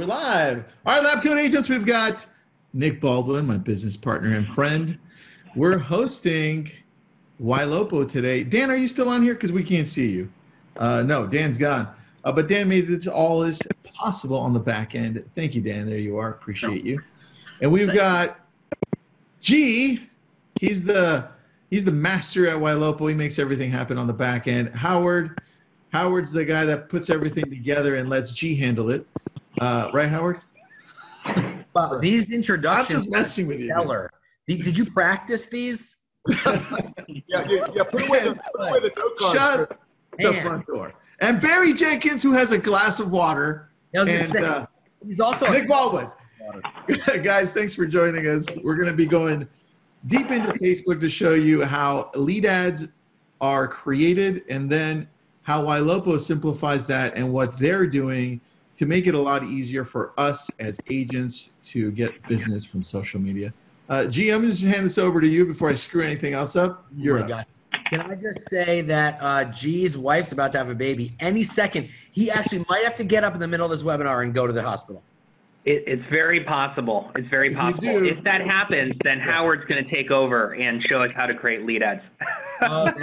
We're live. All right, Lab Coat Agents, we've got Nick Baldwin, my business partner and friend. We're hosting Ylopo today. Dan, are you still on here? Because we can't see you. Uh, no, Dan's gone. Uh, but Dan made this all this possible on the back end. Thank you, Dan. There you are. Appreciate you. And we've got G. He's the he's the master at Ylopo. He makes everything happen on the back end. Howard. Howard's the guy that puts everything together and lets G handle it. Uh, right, Howard? Wow, these introductions. I'm just messing with you. Stellar. Did, did you practice these? yeah, yeah, yeah, put away the, put away the note cards. Shut the Man. front door. And Barry Jenkins, who has a glass of water. I was gonna And, say, uh, he's also Nick Baldwin. Guys, thanks for joining us. We're going to be going deep into Facebook to show you how lead ads are created and then how Ylopo simplifies that and what they're doing to make it a lot easier for us as agents to get business from social media. Uh, G, I'm gonna just hand this over to you before I screw anything else up. You're Oh up. God. Can I just say that uh, G's wife's about to have a baby any second? He actually might have to get up in the middle of this webinar and go to the hospital. It, it's very possible. It's very If possible. do- If that happens, then Howard's going to take over and show us how to create lead ads. Uh,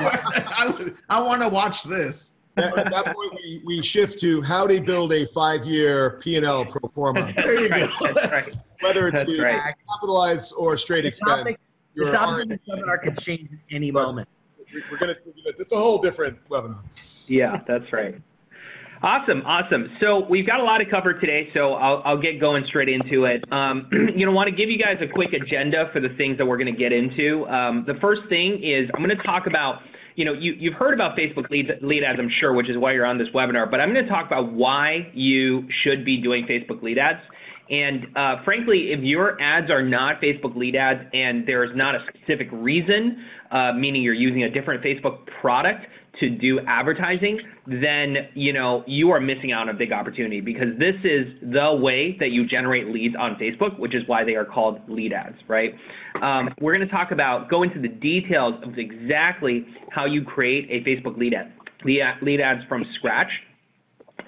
I, would- I want to watch this. At at that point, we, we shift to how to build a five-year P&L pro forma, There you go. That's right. whether That's to right. capitalize or straight the expense. topic, the topic of R&D. this webinar could change at any moment. We're gonna, it's a whole different webinar. Yeah, that's right. Awesome, awesome. So we've got a lot to cover today, so I'll, I'll get going straight into it. Um, you know, want to give you guys a quick agenda for the things that we're going to get into. Um, the first thing is I'm going to talk about, you know, you, you've heard about Facebook lead, lead ads, I'm sure, which is why you're on this webinar, but I'm going to talk about why you should be doing Facebook lead ads. And uh, frankly, if your ads are not Facebook lead ads and there is not a specific reason, uh, meaning you're using a different Facebook product to do advertising, then you know you are missing out on a big opportunity because this is the way that you generate leads on Facebook, which is why they are called lead ads, right? Um, we're going to talk about go into the details of exactly how you create a Facebook lead ad, lead, lead ads from scratch.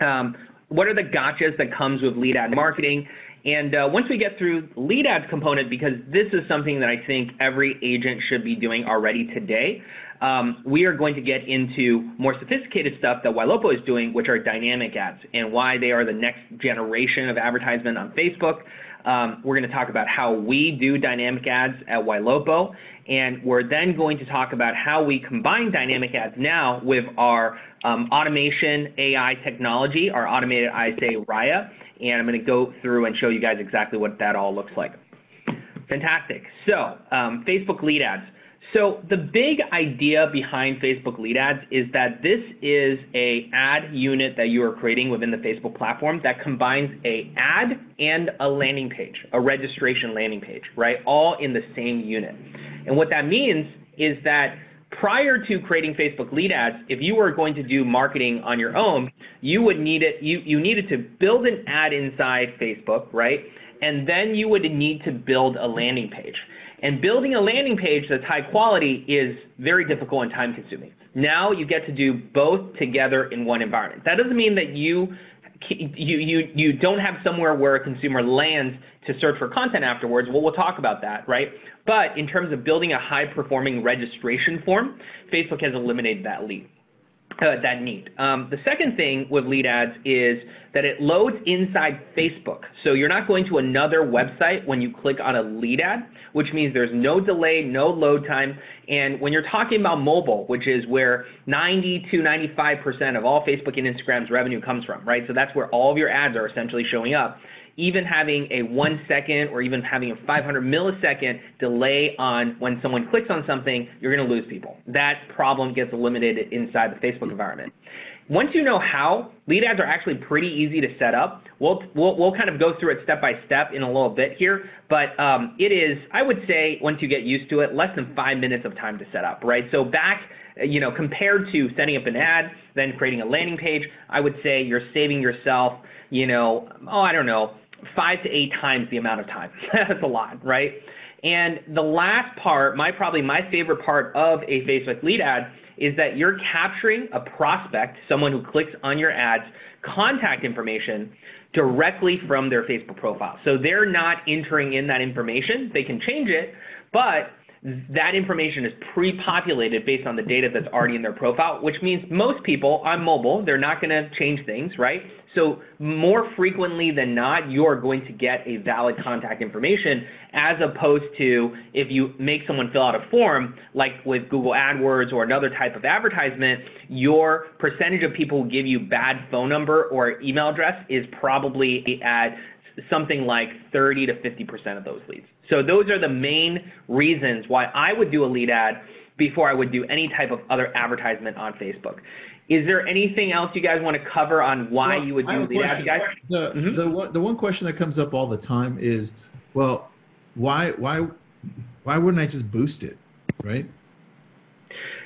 Um, what are the gotchas that comes with lead ad marketing? And uh, once we get through lead ads component, because this is something that I think every agent should be doing already today, um, we are going to get into more sophisticated stuff that Ylopo is doing, which are dynamic ads and why they are the next generation of advertisement on Facebook. Um, we're going to talk about how we do dynamic ads at Ylopo, and we're then going to talk about how we combine dynamic ads now with our um, automation AI technology, our automated ISA Raya, and I'm going to go through and show you guys exactly what that all looks like. Fantastic. So, um, Facebook lead ads. So the big idea behind Facebook lead ads is that this is a ad unit that you are creating within the Facebook platform that combines a ad and a landing page, a registration landing page, right? All in the same unit. And what that means is that prior to creating Facebook lead ads, if you were going to do marketing on your own, you would need it you you needed to build an ad inside Facebook, right? And then you would need to build a landing page. And building a landing page that's high quality is very difficult and time consuming. Now you get to do both together in one environment. That doesn't mean that you you you you don't have somewhere where a consumer lands to search for content afterwards. Well, we'll talk about that, right? But in terms of building a high performing registration form, Facebook has eliminated that lead. Uh, that need. Um, the second thing with lead ads is that it loads inside Facebook. So you're not going to another website when you click on a lead ad, which means there's no delay, no load time. And when you're talking about mobile, which is where 90 to 95% of all Facebook and Instagram's revenue comes from, right? So that's where all of your ads are essentially showing up even having a one second or even having a 500 millisecond delay on when someone clicks on something, you're going to lose people. That problem gets eliminated inside the Facebook environment. Once you know how, lead ads are actually pretty easy to set up. We'll, we'll, we'll kind of go through it step by step in a little bit here, but um, it is, I would say, once you get used to it, less than five minutes of time to set up, right? So back, you know, compared to setting up an ad, then creating a landing page, I would say you're saving yourself, you know, oh, I don't know, five to eight times the amount of time. That's a lot, right? And the last part, my probably my favorite part of a Facebook lead ad is that you're capturing a prospect, someone who clicks on your ads, contact information directly from their Facebook profile. So they're not entering in that information. They can change it, but that information is pre-populated based on the data that's already in their profile, which means most people on mobile, they're not going to change things, right? So more frequently than not, you're going to get a valid contact information as opposed to if you make someone fill out a form, like with Google AdWords or another type of advertisement, your percentage of people who give you bad phone number or email address is probably at something like 30 to 50% of those leads. So those are the main reasons why I would do a lead ad before I would do any type of other advertisement on Facebook. Is there anything else you guys want to cover on why well, you would do lead guys? The, mm-hmm. the, one, the one question that comes up all the time is, well, why why why wouldn't I just boost it, right?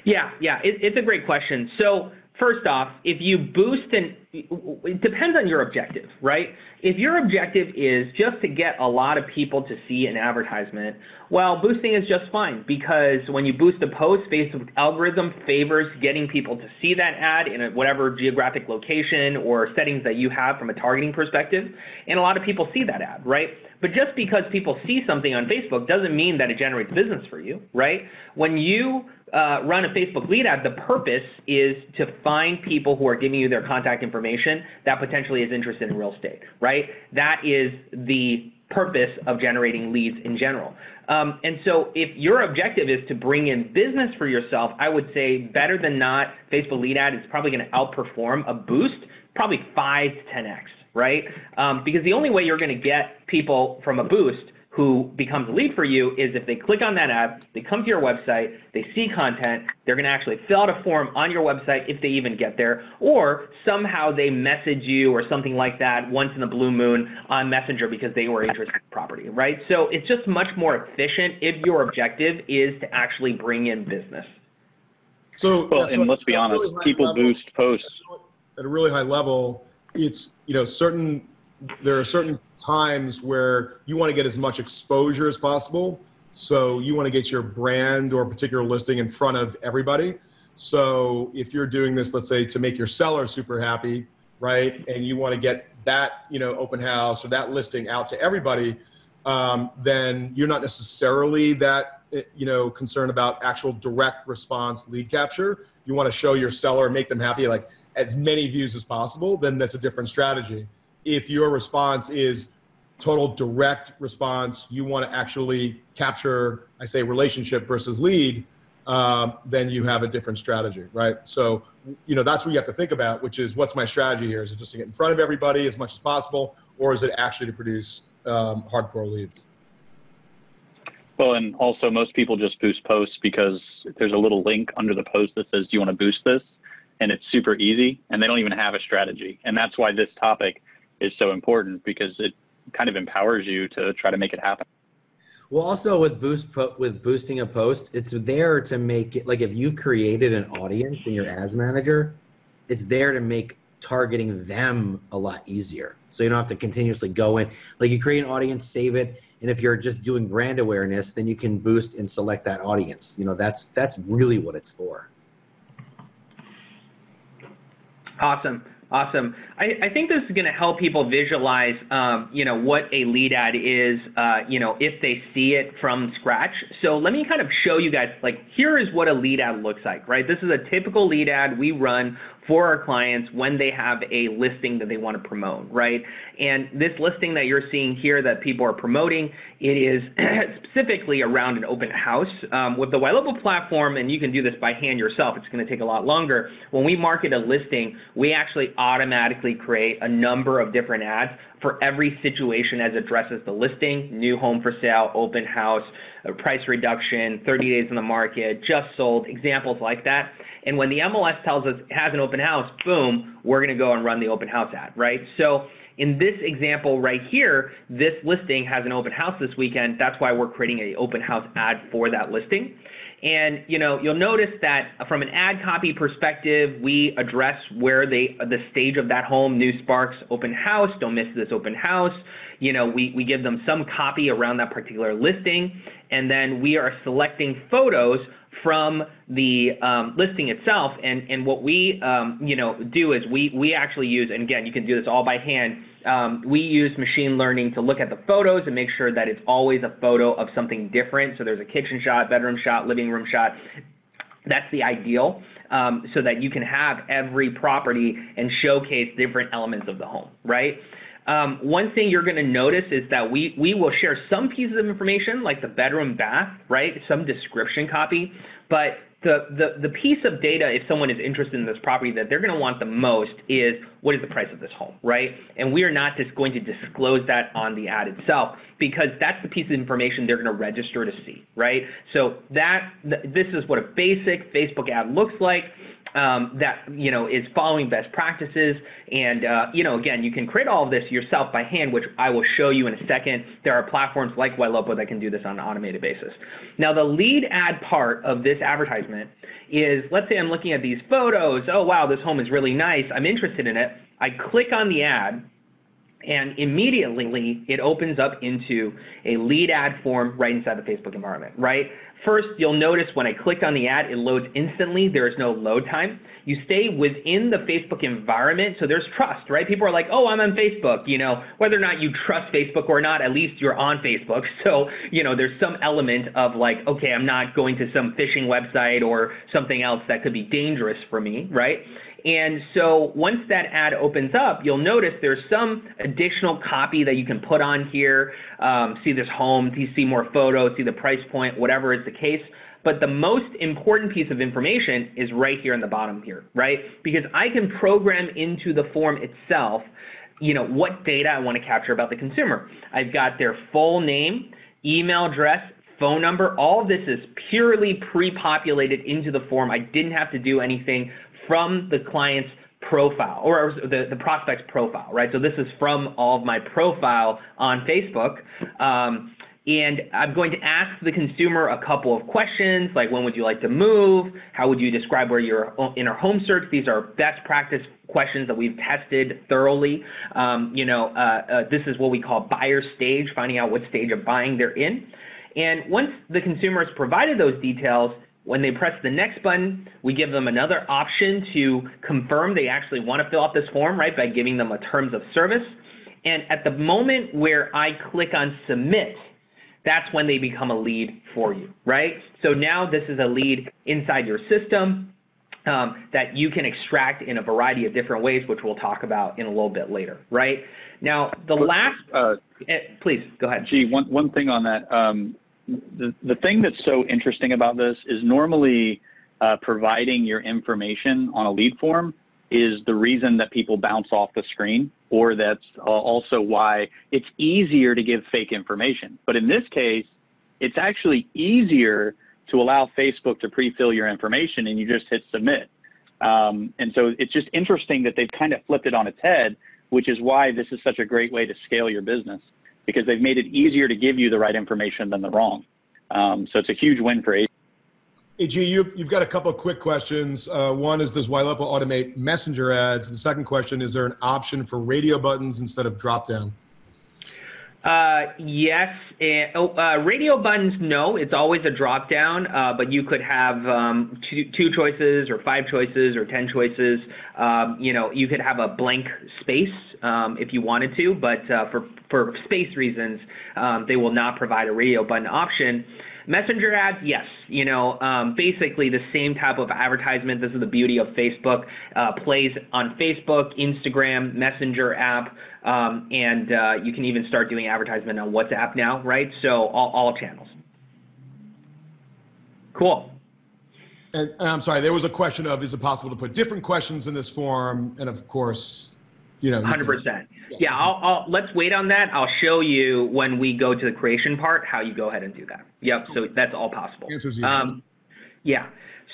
Yeah, yeah, it, it's a great question. So first off, if you boost and it depends on your objective, right? If your objective is just to get a lot of people to see an advertisement, well, boosting is just fine because when you boost a post, Facebook algorithm favors getting people to see that ad in a, whatever geographic location or settings that you have from a targeting perspective, and a lot of people see that ad, right? But just because people see something on Facebook doesn't mean that it generates business for you, right? When you uh, run a Facebook lead ad, the purpose is to find people who are giving you their contact information that potentially is interested in real estate, right? That is the purpose of generating leads in general. Um, and so if your objective is to bring in business for yourself, I would say better than not, Facebook lead ad is probably going to outperform a boost, probably 5 to 10x, right? Um, because the only way you're going to get people from a boost who becomes a lead for you is if they click on that ad, they come to your website, they see content, they're going to actually fill out a form on your website if they even get there, or somehow they message you or something like that once in a blue moon on Messenger because they were interested in property, right? So it's just much more efficient if your objective is to actually bring in business. So, well, yeah, so and let's be honest, really people level, boost posts at a really high level. It's you know certain there are certain times where you want to get as much exposure as possible. So you want to get your brand or particular listing in front of everybody. So if you're doing this, let's say to make your seller super happy, right, and you want to get that you know open house or that listing out to everybody, um, then you're not necessarily that you know concerned about actual direct response lead capture. You want to show your seller, make them happy, like as many views as possible. Then that's a different strategy if your response is total direct response, you want to actually capture, I say, relationship versus lead, um, then you have a different strategy, right? So, you know, that's what you have to think about, which is what's my strategy here? Is it just to get in front of everybody as much as possible, or is it actually to produce um, hardcore leads? Well, and also most people just boost posts because there's a little link under the post that says, "Do you want to boost this?" and it's super easy, and they don't even have a strategy. And that's why this topic is so important because it kind of empowers you to try to make it happen. Well, also with boost with boosting a post, it's there to make it like if you've created an audience in your ads manager, it's there to make targeting them a lot easier. So you don't have to continuously go in. Like you create an audience, save it, and if you're just doing brand awareness, then you can boost and select that audience. You know, that's that's really what it's for. Awesome. Awesome. I, I, think this is going to help people visualize, um, you know, what a lead ad is, uh, you know, if they see it from scratch. So let me kind of show you guys, like, here is what a lead ad looks like, right? This is a typical lead ad we run for our clients when they have a listing that they want to promote, right? And this listing that you're seeing here that people are promoting, it is specifically around an open house. Um, with the Ylopo platform, and you can do this by hand yourself, it's going to take a lot longer. When we market a listing, we actually automatically create a number of different ads for every situation as it addresses the listing, new home for sale, open house, uh, price reduction, 30 days in the market, just sold, examples like that. And when the MLS tells us it has an open house, boom, we're going to go and run the open house ad, right? So in this example right here, this listing has an open house this weekend. That's why we're creating an open house ad for that listing. And you know, you'll notice that from an ad copy perspective, we address where they the stage of that home, new sparks, open house, don't miss this open house. You know, we, we give them some copy around that particular listing, and then we are selecting photos from the um, listing itself. And, and what we, um, you know, do is we, we actually use, and again, you can do this all by hand. Um, we use machine learning to look at the photos and make sure that it's always a photo of something different. So there's a kitchen shot, bedroom shot, living room shot. That's the ideal. Um, so that you can have every property and showcase different elements of the home, right? Um, one thing you're going to notice is that we, we will share some pieces of information like the bedroom bath, right? Some description copy, but the, the, the piece of data, if someone is interested in this property, that they're going to want the most is what is the price of this home, right? And we are not just going to disclose that on the ad itself because that's the piece of information they're going to register to see, right? So that this is what a basic Facebook ad looks like um, that you know is following best practices. And uh, you know, again, you can create all of this yourself by hand, which I will show you in a second. There are platforms like Ylopo that can do this on an automated basis. Now, the lead ad part of this advertisement is, let's say I'm looking at these photos. Oh, wow, this home is really nice. I'm interested in it. I click on the ad and immediately it opens up into a lead ad form right inside the Facebook environment, right? First, you'll notice when I click on the ad, it loads instantly. There is no load time. You stay within the Facebook environment, so there's trust, right? People are like, oh, I'm on Facebook. You know, whether or not you trust Facebook or not, at least you're on Facebook. So, you know, there's some element of like, okay, I'm not going to some phishing website or something else that could be dangerous for me, right? And so once that ad opens up, you'll notice there's some additional copy that you can put on here. Um, see this home, see more photos, see the price point, whatever is the case. But the most important piece of information is right here in the bottom here, right? Because I can program into the form itself, you know, what data I want to capture about the consumer. I've got their full name, email address, phone number. All of this is purely pre-populated into the form. I didn't have to do anything from the client's profile or the, the prospect's profile, right? So this is from all of my profile on Facebook. Um, and I'm going to ask the consumer a couple of questions, like when would you like to move? How would you describe where you're in our home search? These are best practice questions that we've tested thoroughly. Um, you know, uh, uh, this is what we call buyer stage, finding out what stage of buying they're in. And once the consumer has provided those details, when they press the next button, we give them another option to confirm they actually want to fill out this form, right, by giving them a terms of service. And at the moment where I click on submit, that's when they become a lead for you, right? So now this is a lead inside your system um, that you can extract in a variety of different ways, which we'll talk about in a little bit later, right? Now, the last, uh, eh, please go ahead. G, one, one thing on that. Um, the, the thing that's so interesting about this is normally uh, providing your information on a lead form is the reason that people bounce off the screen, or that's uh, also why it's easier to give fake information. But in this case, it's actually easier to allow Facebook to pre-fill your information and you just hit submit. Um, and so it's just interesting that they've kind of flipped it on its head, which is why this is such a great way to scale your business because they've made it easier to give you the right information than the wrong. Um, so it's a huge win for agents. Hey, G, you've, you've got a couple of quick questions. Uh, one is, does Ylopo automate messenger ads? The second question, is there an option for radio buttons instead of drop down? Uh, yes. And, oh, uh, radio buttons, no. It's always a drop down, uh, but you could have um, two, two, choices or five choices or 10 choices. Um, you know, you could have a blank space um, if you wanted to, but uh, for, for space reasons, um, they will not provide a radio button option. Messenger ads, yes. You know, um, basically the same type of advertisement. This is the beauty of Facebook. Uh, plays on Facebook, Instagram, Messenger app, um, and uh, you can even start doing advertisement on WhatsApp now, right? So all, all channels. Cool. And, and I'm sorry, there was a question of is it possible to put different questions in this form? And of course, you know. 100%. Yeah, I'll, I'll, let's wait on that. I'll show you when we go to the creation part how you go ahead and do that. Yep, so that's all possible. Answers yes. Um, yeah.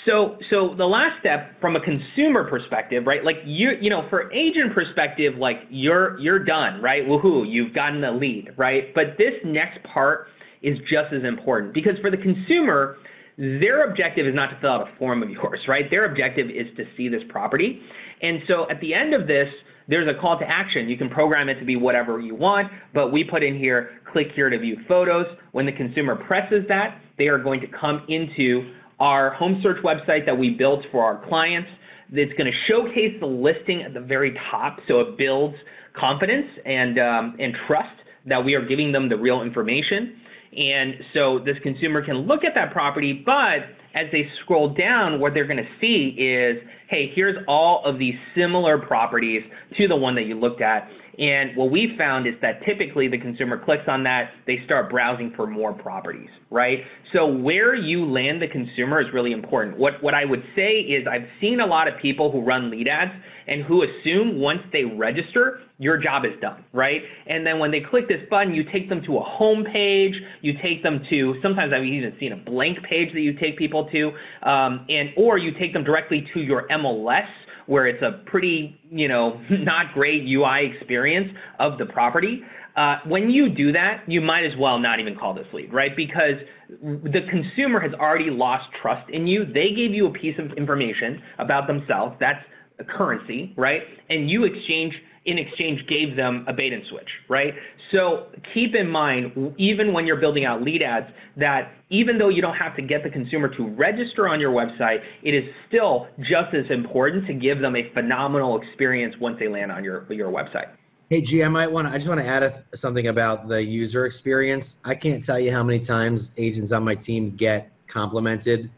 So, so the last step from a consumer perspective, right? Like you, you know, for agent perspective, like you're you're done, right? Woohoo! You've gotten the lead, right? But this next part is just as important because for the consumer, their objective is not to fill out a form of yours, right? Their objective is to see this property, and so at the end of this, there's a call to action. You can program it to be whatever you want, but we put in here, click here to view photos. When the consumer presses that, they are going to come into our home search website that we built for our clients. that's going to showcase the listing at the very top, so it builds confidence and um, and trust that we are giving them the real information. And so this consumer can look at that property, but as they scroll down, what they're going to see is, hey, here's all of these similar properties to the one that you looked at. And what we found is that typically the consumer clicks on that, they start browsing for more properties, right? So where you land the consumer is really important. What what I would say is I've seen a lot of people who run lead ads and who assume once they register, your job is done, right? And then when they click this button, you take them to a home page, you take them to, sometimes I've even seen a blank page that you take people to, um, and or you take them directly to your MLS where it's a pretty, you know, not great UI experience of the property. Uh, when you do that, you might as well not even call this lead, right? Because the consumer has already lost trust in you. They gave you a piece of information about themselves. That's a currency, right? And you exchange in exchange gave them a bait and switch, right? So keep in mind, even when you're building out lead ads, that even though you don't have to get the consumer to register on your website, it is still just as important to give them a phenomenal experience once they land on your, your website. Hey, G, I might want to, I just want to add a, something about the user experience. I can't tell you how many times agents on my team get complimented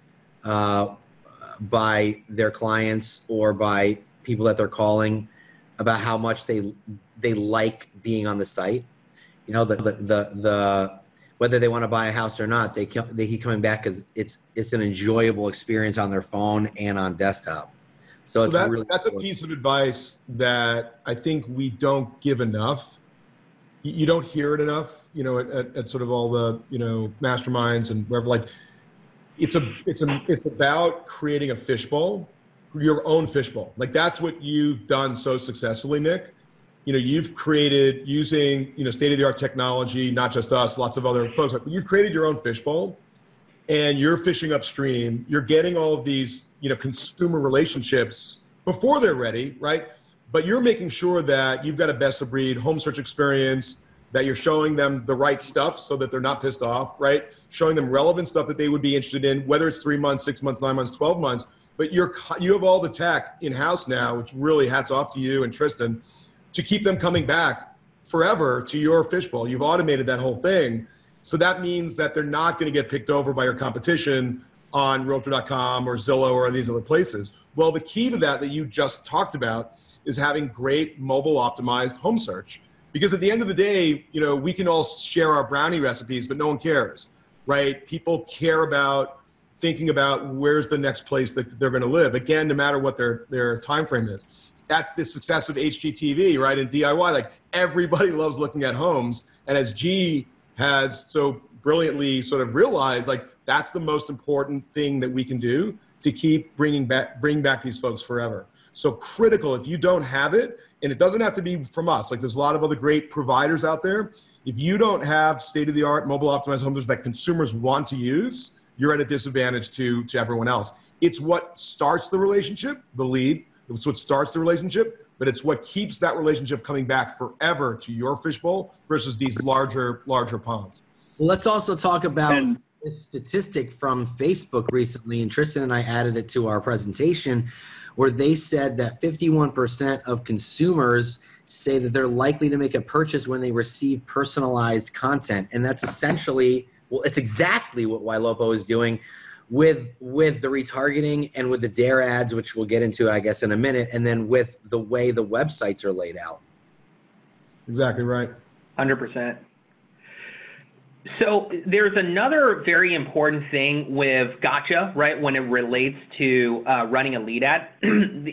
uh, by their clients or by people that they're calling about how much they they like being on the site. You know, the the the, the whether they want to buy a house or not, they keep, they keep coming back because it's it's an enjoyable experience on their phone and on desktop. So, so that, really that's a piece of advice that I think we don't give enough. You don't hear it enough, you know, at, at sort of all the you know masterminds and wherever. Like, it's a it's a it's about creating a fishbowl your own fishbowl. Like that's what you've done so successfully, Nick. You know, you've created using you know state of the art technology, not just us, lots of other folks. But you've created your own fishbowl, and you're fishing upstream. You're getting all of these you know consumer relationships before they're ready, right? But you're making sure that you've got a best of breed home search experience, that you're showing them the right stuff so that they're not pissed off, right? Showing them relevant stuff that they would be interested in, whether it's three months, six months, nine months, 12 months but you're you have all the tech in house now, which really hats off to you and Tristan to keep them coming back forever to your fishbowl. You've automated that whole thing. So that means that they're not going to get picked over by your competition on realtor.com or Zillow or these other places. Well, the key to that that you just talked about is having great mobile optimized home search. Because at the end of the day, you know, we can all share our brownie recipes, but no one cares, right? People care about thinking about where's the next place that they're going to live. Again, no matter what their their time frame is. That's the success of HGTV, right? And DIY, like everybody loves looking at homes, and as G has so brilliantly sort of realized, like that's the most important thing that we can do to keep bringing back bring back these folks forever. So critical. If you don't have it, and it doesn't have to be from us. Like there's a lot of other great providers out there. If you don't have state of the art mobile optimized homes that consumers want to use, you're at a disadvantage to to everyone else. It's what starts the relationship, the lead. It's what starts the relationship, but it's what keeps that relationship coming back forever to your fishbowl versus these larger larger ponds. Well, let's also talk about and, this statistic from Facebook recently, and Tristan and I added it to our presentation, where they said that 51% of consumers say that they're likely to make a purchase when they receive personalized content, and that's essentially well, it's exactly what Ylopo is doing with with the retargeting and with the dare ads, which we'll get into, I guess, in a minute, and then with the way the websites are laid out. Exactly right. Hundred percent. So there's another very important thing with Gotcha, right? When it relates to uh, running a lead ad,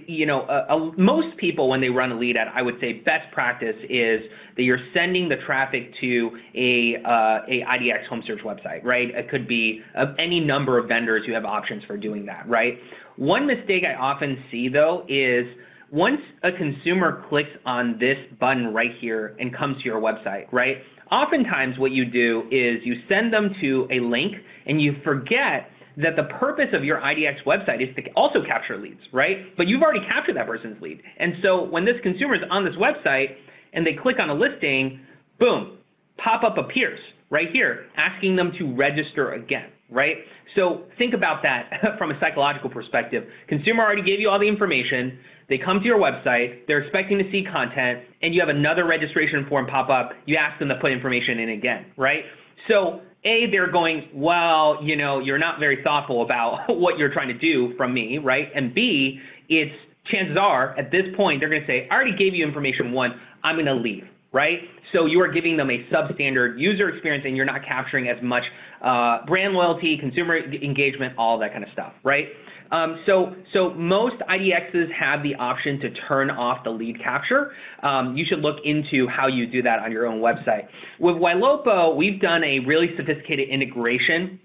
you know, uh, uh, most people when they run a lead ad, I would say best practice is that you're sending the traffic to a uh, a IDX home search website, right? It could be any number of vendors. You have options for doing that, right? One mistake I often see though is once a consumer clicks on this button right here and comes to your website, right? Oftentimes, what you do is you send them to a link and you forget that the purpose of your IDX website is to also capture leads, right? But you've already captured that person's lead. And so when this consumer is on this website and they click on a listing, boom, pop up appears right here asking them to register again, right? So think about that from a psychological perspective. Consumer already gave you all the information. They come to your website, they're expecting to see content, and you have another registration form pop up. You ask them to put information in again, right? So a, they're going, well, you know, you're not very thoughtful about what you're trying to do from me, right? And B, it's chances are at this point they're going to say, I already gave you information one, I'm going to leave, right? So you are giving them a substandard user experience and you're not capturing as much uh, brand loyalty, consumer engagement, all that kind of stuff, right? Um, so, so most IDXs have the option to turn off the lead capture. Um, you should look into how you do that on your own website. With Ylopo, we've done a really sophisticated integration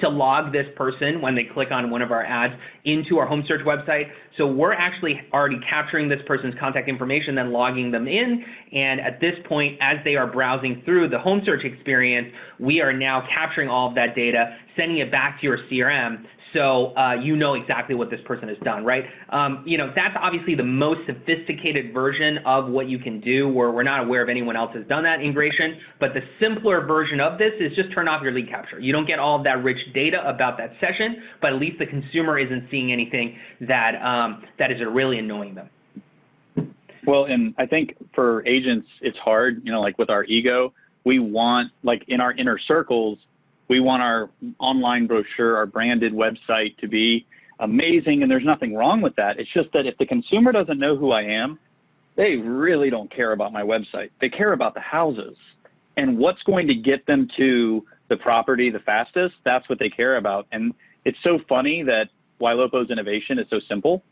to log this person when they click on one of our ads into our home search website. So we're actually already capturing this person's contact information, then logging them in. And at this point, as they are browsing through the home search experience, we are now capturing all of that data, sending it back to your CRM so uh, you know exactly what this person has done, right? Um, you know, that's obviously the most sophisticated version of what you can do where we're not aware of anyone else has done that integration, but the simpler version of this is just turn off your lead capture. You don't get all of that rich data about that session, but at least the consumer isn't seeing anything that, um, that is really annoying them. Well, and I think for agents, it's hard, you know, like with our ego, we want, like in our inner circles, we want our online brochure, our branded website to be amazing, and there's nothing wrong with that. It's just that if the consumer doesn't know who I am, they really don't care about my website. They care about the houses and what's going to get them to the property the fastest. That's what they care about. And it's so funny that Ylopo's innovation is so simple,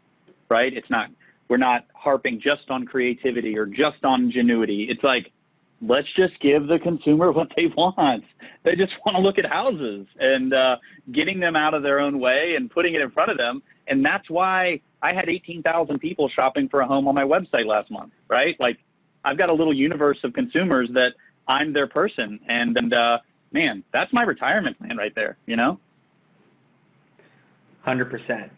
right? It's not, we're not harping just on creativity or just on ingenuity. It's like, let's just give the consumer what they want. They just want to look at houses and uh, getting them out of their own way and putting it in front of them. And that's why I had 18,000 people shopping for a home on my website last month, right? Like I've got a little universe of consumers that I'm their person. And, and uh, man, that's my retirement plan right there, you know? 100%.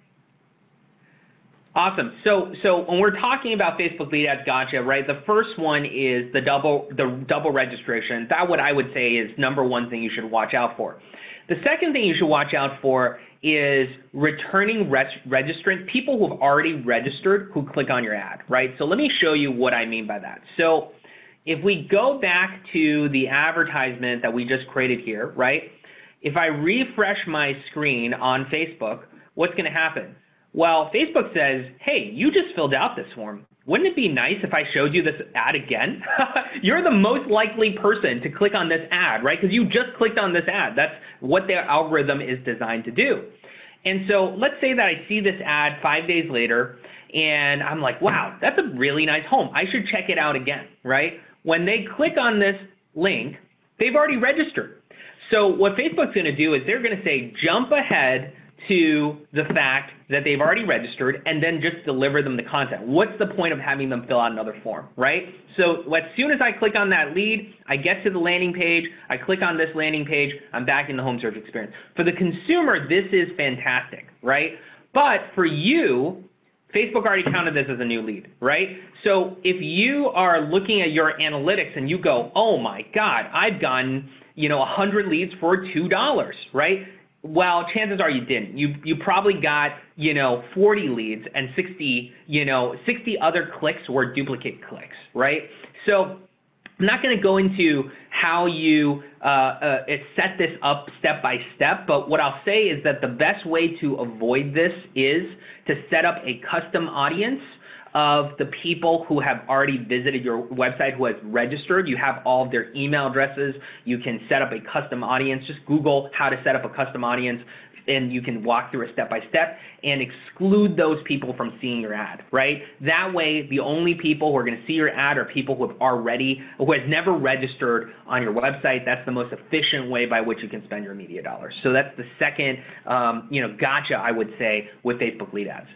Awesome. So, so when we're talking about Facebook lead ads gotcha, right? The first one is the double the double registration. That what I would say is number one thing you should watch out for. The second thing you should watch out for is returning registrant people who have already registered who click on your ad, right? So let me show you what I mean by that. So if we go back to the advertisement that we just created here, right? If I refresh my screen on Facebook, what's going to happen? Well, Facebook says, hey, you just filled out this form. Wouldn't it be nice if I showed you this ad again? You're the most likely person to click on this ad, right? Because you just clicked on this ad. That's what their algorithm is designed to do. And so let's say that I see this ad five days later and I'm like, wow, that's a really nice home. I should check it out again, right? When they click on this link, they've already registered. So what Facebook's going to do is they're going to say, jump ahead to the fact that they've already registered and then just deliver them the content. What's the point of having them fill out another form, right? So as soon as I click on that lead, I get to the landing page, I click on this landing page, I'm back in the home search experience. For the consumer, this is fantastic, right? But for you, Facebook already counted this as a new lead, right? So if you are looking at your analytics and you go, oh my God, I've gotten, you know, 100 leads for $2, right? Well, chances are you didn't. You you probably got you know 40 leads and 60 you know 60 other clicks were duplicate clicks, right? So I'm not going to go into how you uh, uh, set this up step by step, but what I'll say is that the best way to avoid this is to set up a custom audience of the people who have already visited your website, who has registered. You have all of their email addresses. You can set up a custom audience. Just Google how to set up a custom audience and you can walk through a step by step and exclude those people from seeing your ad, right? That way, the only people who are going to see your ad are people who have already, who has never registered on your website. That's the most efficient way by which you can spend your media dollars. So that's the second, um, you know, gotcha I would say with Facebook lead ads.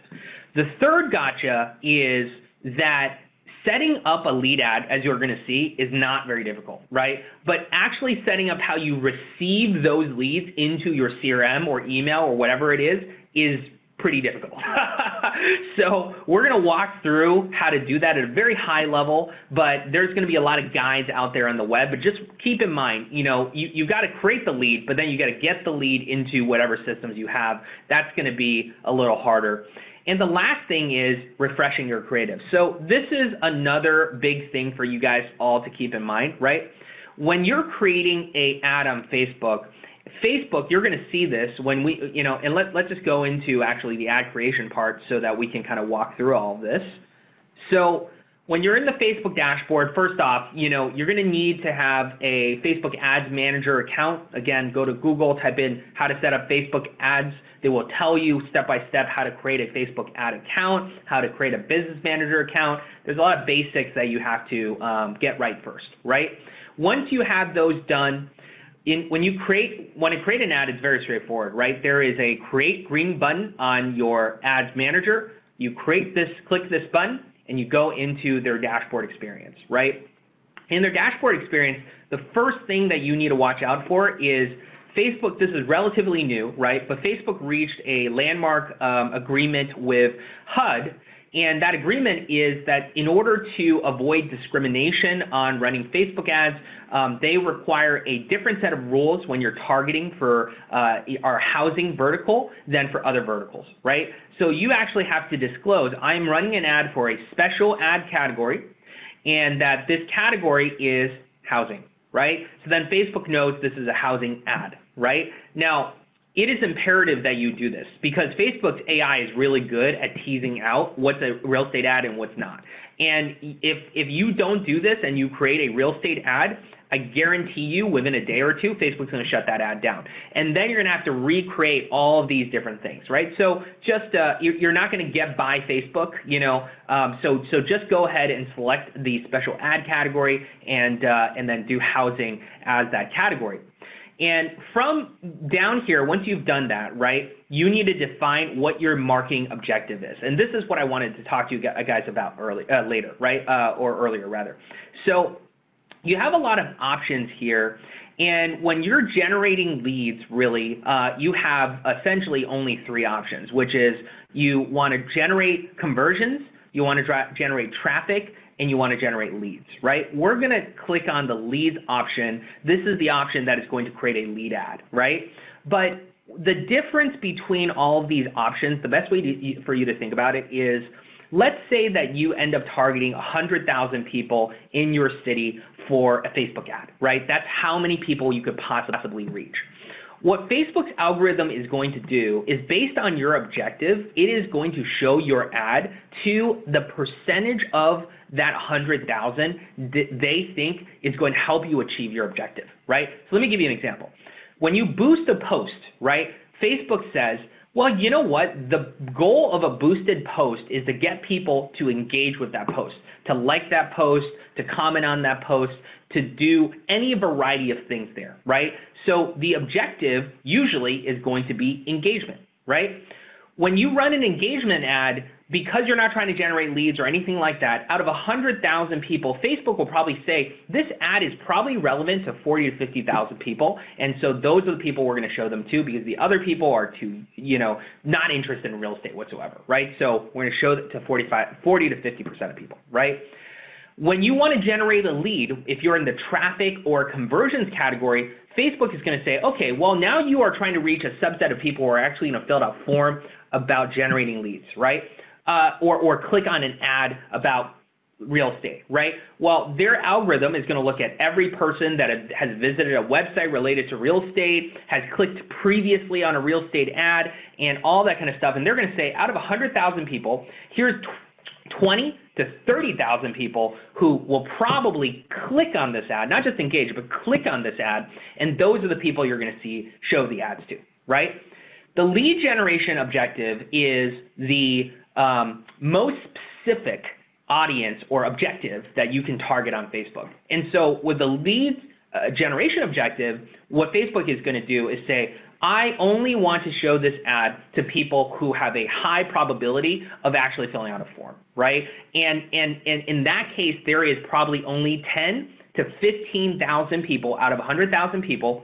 The third gotcha is that setting up a lead ad, as you're going to see, is not very difficult, right? But actually setting up how you receive those leads into your CRM or email or whatever it is is pretty difficult. so we're going to walk through how to do that at a very high level, but there's going to be a lot of guides out there on the web. But just keep in mind, you know, you, you got to create the lead, but then you got to get the lead into whatever systems you have. That's going to be a little harder. And the last thing is refreshing your creative. So this is another big thing for you guys all to keep in mind, right? When you're creating a ad on Facebook, Facebook, you're going to see this when we, you know, and let, let's just go into actually the ad creation part so that we can kind of walk through all of this. So when you're in the Facebook dashboard, first off, you know, you're going to need to have a Facebook Ads Manager account. Again, go to Google, type in how to set up Facebook ads. They will tell you step by step how to create a Facebook ad account, how to create a business manager account. There's a lot of basics that you have to um, get right first, right? Once you have those done, in, when you create when you create an ad, it's very straightforward, right? There is a create green button on your ads manager. You create this, click this button, and you go into their dashboard experience, right? In their dashboard experience, the first thing that you need to watch out for is Facebook. This is relatively new, right? But Facebook reached a landmark um, agreement with HUD and that agreement is that in order to avoid discrimination on running Facebook ads, um, they require a different set of rules when you're targeting for uh, our housing vertical than for other verticals, right? So you actually have to disclose, I'm running an ad for a special ad category, and that this category is housing, right? So then Facebook knows this is a housing ad, right? Now, it is imperative that you do this because Facebook's AI is really good at teasing out what's a real estate ad and what's not. And if if you don't do this and you create a real estate ad, I guarantee you within a day or two, Facebook's going to shut that ad down. And then you're going to have to recreate all of these different things, right? So just uh, you're not going to get by Facebook, you know. Um, so so just go ahead and select the special ad category and uh, and then do housing as that category. And from down here, once you've done that, right, you need to define what your marketing objective is. And this is what I wanted to talk to you guys about early, uh, later, right, uh, or earlier rather. So you have a lot of options here. And when you're generating leads, really, uh, you have essentially only three options, which is you want to generate conversions, you want to generate traffic, and you want to generate leads, right? We're going to click on the leads option. This is the option that is going to create a lead ad, right? But the difference between all of these options, the best way to, for you to think about it is let's say that you end up targeting 100,000 people in your city for a Facebook ad, right? That's how many people you could possibly reach. What Facebook's algorithm is going to do is based on your objective, it is going to show your ad to the percentage of that 100,000 that they think is going to help you achieve your objective, right? So let me give you an example. When you boost a post, right, Facebook says, well, you know what? The goal of a boosted post is to get people to engage with that post, to like that post, to comment on that post, to do any variety of things there, right? So the objective usually is going to be engagement, right? When you run an engagement ad, because you're not trying to generate leads or anything like that, out of 100,000 people, Facebook will probably say this ad is probably relevant to 40 to 50,000 people, and so those are the people we're going to show them to because the other people are too, you know, not interested in real estate whatsoever, right? So we're going to show it to 45, 40 to 50% of people, right? When you want to generate a lead, if you're in the traffic or conversions category, Facebook is going to say, okay, well, now you are trying to reach a subset of people who are actually going to fill out a form about generating leads, right? Uh, or, or click on an ad about real estate, right? Well, their algorithm is going to look at every person that has visited a website related to real estate, has clicked previously on a real estate ad, and all that kind of stuff. And they're going to say, out of 100,000 people, here's 20 to 30,000 people who will probably click on this ad, not just engage, but click on this ad, and those are the people you're going to see show the ads to, right? The lead generation objective is the um, most specific audience or objective that you can target on Facebook. And so with the lead uh, generation objective, what Facebook is going to do is say, I only want to show this ad to people who have a high probability of actually filling out a form, right? And, and, and in that case, there is probably only 10 to 15,000 people out of 100,000 people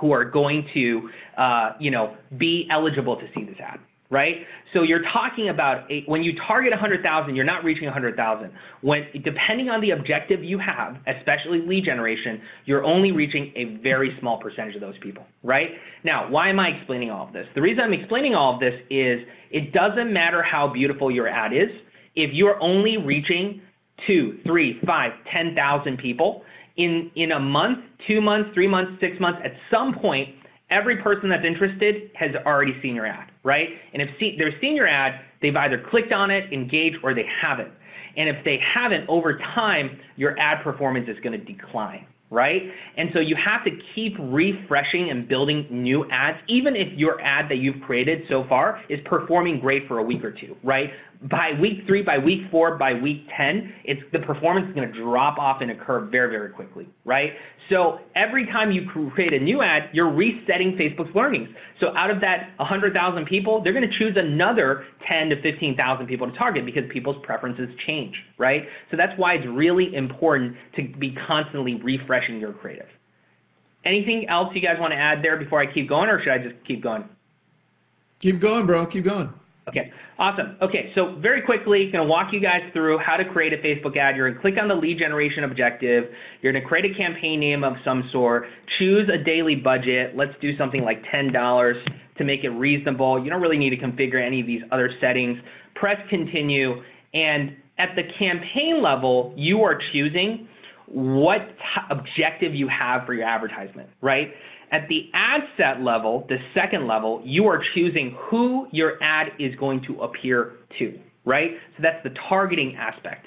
who are going to, uh, you know, be eligible to see this ad, right? So you're talking about a, when you target 100,000, you're not reaching 100,000. When depending on the objective you have, especially lead generation, you're only reaching a very small percentage of those people, right? Now, why am I explaining all of this? The reason I'm explaining all of this is it doesn't matter how beautiful your ad is. If you're only reaching two, three, five, 10,000 people in in a month, two months, three months, six months, at some point every person that's interested has already seen your ad, right? And if see, they've seen your ad, they've either clicked on it, engaged, or they haven't. And if they haven't, over time, your ad performance is going to decline, right? And so you have to keep refreshing and building new ads, even if your ad that you've created so far is performing great for a week or two, right? By week three, by week four, by week 10, it's the performance is going to drop off in a curve very, very quickly, right? So every time you create a new ad, you're resetting Facebook's learnings. So out of that 100,000 people, they're going to choose another 10 to 15,000 people to target because people's preferences change, right? So that's why it's really important to be constantly refreshing your creative. Anything else you guys want to add there before I keep going, or should I just keep going? Keep going, bro. Keep going. Okay, awesome. Okay, so very quickly, going to walk you guys through how to create a Facebook ad. You're going to click on the lead generation objective. You're going to create a campaign name of some sort. Choose a daily budget. Let's do something like $10 to make it reasonable. You don't really need to configure any of these other settings. Press continue. And at the campaign level, you are choosing what objective you have for your advertisement, right? At the ad set level, the second level, you are choosing who your ad is going to appear to, right? So that's the targeting aspect.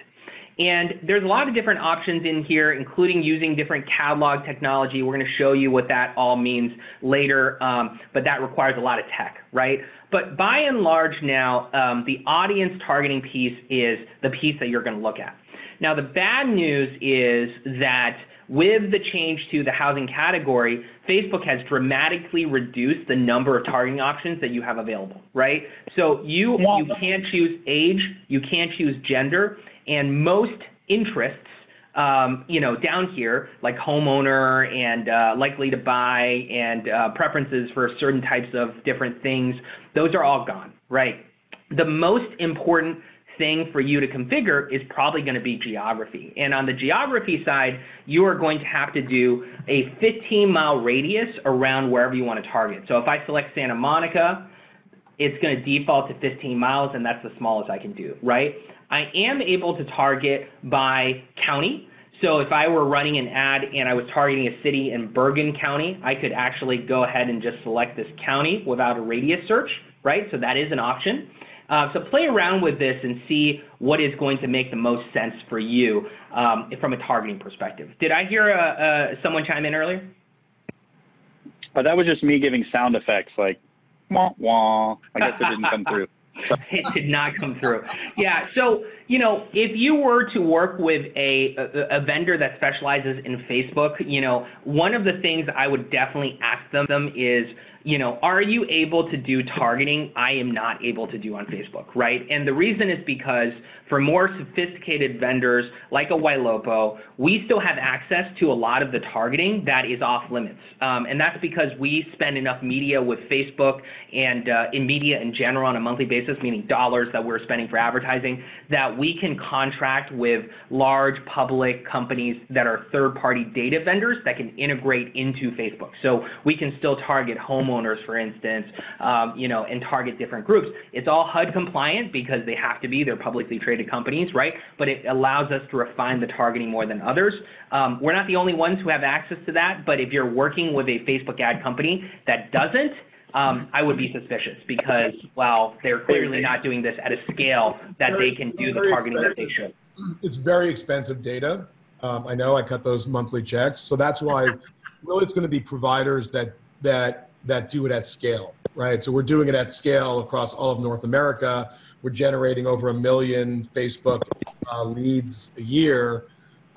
And there's a lot of different options in here, including using different catalog technology. We're going to show you what that all means later, um, but that requires a lot of tech, right? But by and large now, um, the audience targeting piece is the piece that you're going to look at. Now, the bad news is that with the change to the housing category, Facebook has dramatically reduced the number of targeting options that you have available, right? So you, you can't choose age, you can't choose gender, and most interests um, you know, down here, like homeowner and uh, likely to buy and uh, preferences for certain types of different things, those are all gone, right? The most important thing for you to configure is probably going to be geography. And on the geography side, you are going to have to do a 15 mile radius around wherever you want to target. So if I select Santa Monica, it's going to default to 15 miles, and that's the smallest I can do, right? I am able to target by county. So if I were running an ad and I was targeting a city in Bergen County, I could actually go ahead and just select this county without a radius search, right? So that is an option. Uh, so play around with this and see what is going to make the most sense for you um, from a targeting perspective. Did I hear uh, uh, someone chime in earlier? Oh, that was just me giving sound effects like wah wah. I guess it didn't come through. it did not come through. Yeah. So, you know, if you were to work with a, a, a, vendor that specializes in Facebook, you know, one of the things I would definitely ask them, them is, you know, are you able to do targeting I am not able to do on Facebook, right? And the reason is because for more sophisticated vendors like a Ylopo, we still have access to a lot of the targeting that is off limits. Um, and that's because we spend enough media with Facebook and uh, in media in general on a monthly basis, meaning dollars that we're spending for advertising, that we can contract with large public companies that are third party data vendors that can integrate into Facebook. So we can still target home homeowners, for instance, um, you know, and target different groups. It's all HUD compliant because they have to be. They're publicly traded companies, right? But it allows us to refine the targeting more than others. Um, we're not the only ones who have access to that, but if you're working with a Facebook ad company that doesn't, um, I would be suspicious because, well, they're clearly not doing this at a scale that they can do the targeting that they should. It's very expensive data. Um, I know I cut those monthly checks, so that's why really it's going to be providers that that that do it at scale, right? So we're doing it at scale across all of North America. We're generating over a million Facebook uh, leads a year.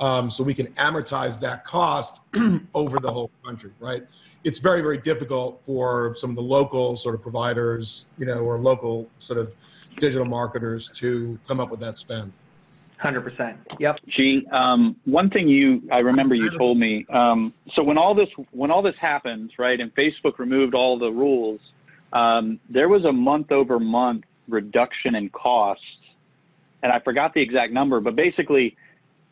Um, so we can amortize that cost over the whole country, right? It's very, very difficult for some of the local sort of providers, you know, or local sort of digital marketers to come up with that spend. Hundred percent. Yep. G, um, one thing you I remember you told me. Um, so when all this when all this happened, right, and Facebook removed all the rules, um, there was a month over month reduction in cost, and I forgot the exact number, but basically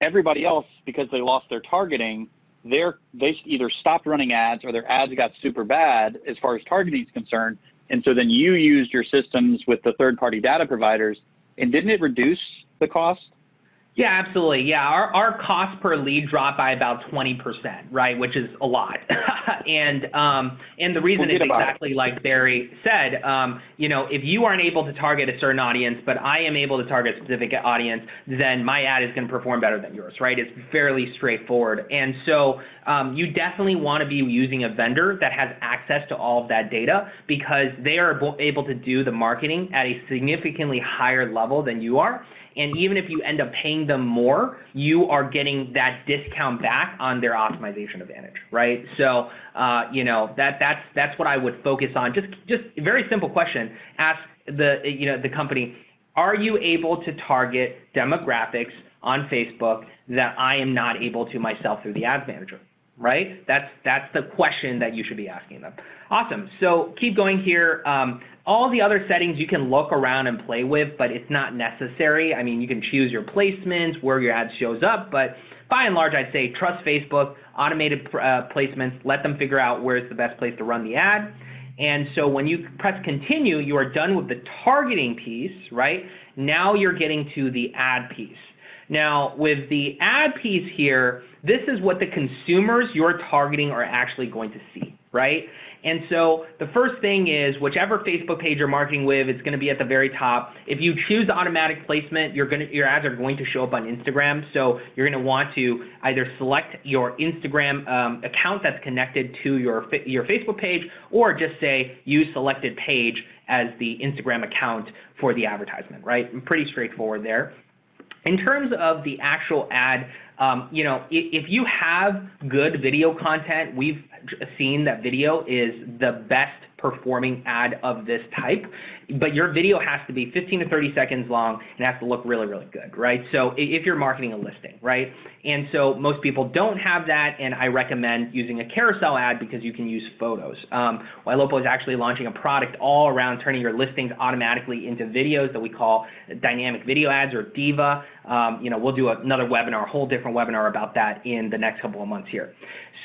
everybody else because they lost their targeting, they're they either stopped running ads or their ads got super bad as far as targeting is concerned, and so then you used your systems with the third party data providers, and didn't it reduce the cost? Yeah, absolutely. Yeah, our, our cost per lead dropped by about 20%, right, which is a lot. and um, and the reason is exactly like Barry said. Um, you know, if you aren't able to target a certain audience, but I am able to target a specific audience, then my ad is going to perform better than yours, right? It's fairly straightforward. And so um, you definitely want to be using a vendor that has access to all of that data because they are able to do the marketing at a significantly higher level than you are. And even if you end up paying them more, you are getting that discount back on their optimization advantage, right? So, uh, you know, that that's that's what I would focus on. Just just very simple question. Ask the you know the company, are you able to target demographics on Facebook that I am not able to myself through the ads manager? Right? That's that's the question that you should be asking them. Awesome. So keep going here. Um, all the other settings you can look around and play with, but it's not necessary. I mean, you can choose your placements, where your ad shows up, but by and large, I'd say trust Facebook, automated uh, placements, let them figure out where's the best place to run the ad. And so when you press continue, you are done with the targeting piece, right? Now you're getting to the ad piece. Now, with the ad piece here, this is what the consumers you're targeting are actually going to see, right? And so the first thing is whichever Facebook page you're marketing with, it's going to be at the very top. If you choose automatic placement, you're going to, your ads are going to show up on Instagram. So you're going to want to either select your Instagram um, account that's connected to your, your Facebook page or just say use selected page as the Instagram account for the advertisement, right? Pretty straightforward there. In terms of the actual ad, um, you know, if, if you have good video content, we've seen that video is the best performing ad of this type but your video has to be 15 to 30 seconds long and has to look really, really good, right? So if you're marketing a listing, right? And so most people don't have that, and I recommend using a carousel ad because you can use photos. Um, Ylopo is actually launching a product all around turning your listings automatically into videos that we call dynamic video ads or Diva. Um, you know, we'll do another webinar, a whole different webinar about that in the next couple of months here.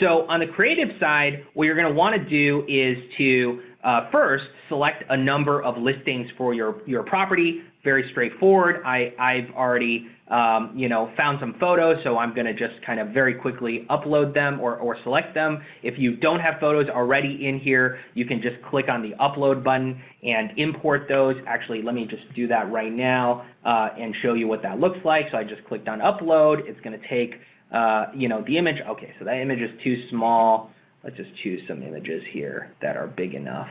So on the creative side, what you're going to want to do is to uh, first, select a number of listings for your, your property. Very straightforward. I, I've already um, you know, found some photos, so I'm going to just kind of very quickly upload them or, or select them. If you don't have photos already in here, you can just click on the upload button and import those. Actually, let me just do that right now uh, and show you what that looks like. So I just clicked on upload. It's going to take, uh, you know, the image. Okay, so that image is too small. Let's just choose some images here that are big enough.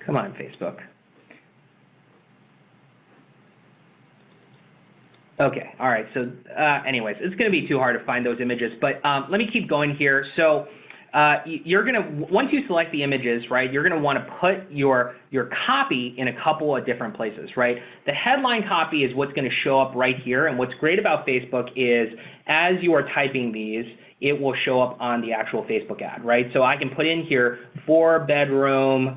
Come on, Facebook. Okay, all right. So uh, anyways, it's going to be too hard to find those images, but um, let me keep going here. So uh, you're going to, once you select the images, right, you're going to want to put your, your copy in a couple of different places, right? The headline copy is what's going to show up right here. And what's great about Facebook is as you are typing these, it will show up on the actual Facebook ad, right? So I can put in here four bedroom,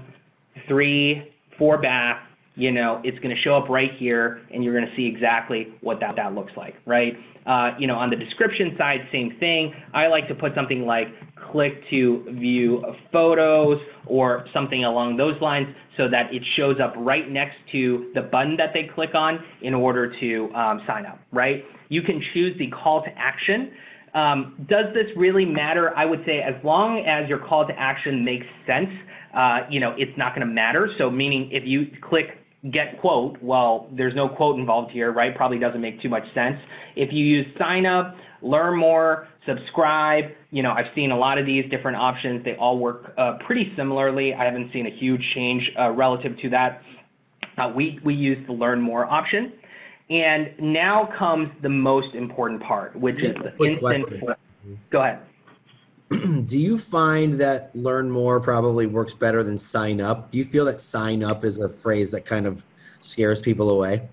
three, four bath, you know, it's going to show up right here and you're going to see exactly what that, that looks like, right? Uh, you know, on the description side, same thing. I like to put something like click to view photos or something along those lines so that it shows up right next to the button that they click on in order to um, sign up, right? You can choose the call to action. Um, does this really matter? I would say as long as your call to action makes sense, uh, you know, it's not going to matter. So meaning if you click get quote, well, there's no quote involved here, right? Probably doesn't make too much sense. If you use sign up, learn more, subscribe, you know, I've seen a lot of these different options. They all work uh, pretty similarly. I haven't seen a huge change uh, relative to that. Uh, we, we use the learn more option. And now comes the most important part, which yeah, is the instant. Go ahead. Do you find that learn more probably works better than sign up? Do you feel that sign up is a phrase that kind of scares people away?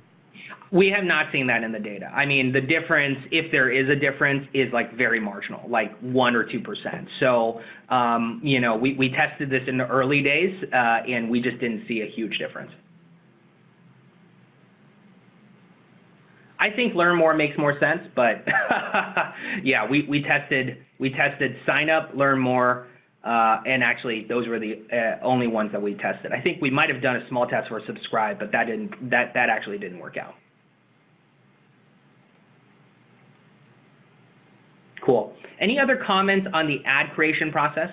We have not seen that in the data. I mean, the difference, if there is a difference, is like very marginal, like one or two percent. So, um, you know, we, we tested this in the early days, uh, and we just didn't see a huge difference. I think learn more makes more sense, but yeah, we, we tested we tested sign up, learn more, uh, and actually those were the uh, only ones that we tested. I think we might have done a small test for subscribe, but that didn't that that actually didn't work out. Cool. Any other comments on the ad creation process?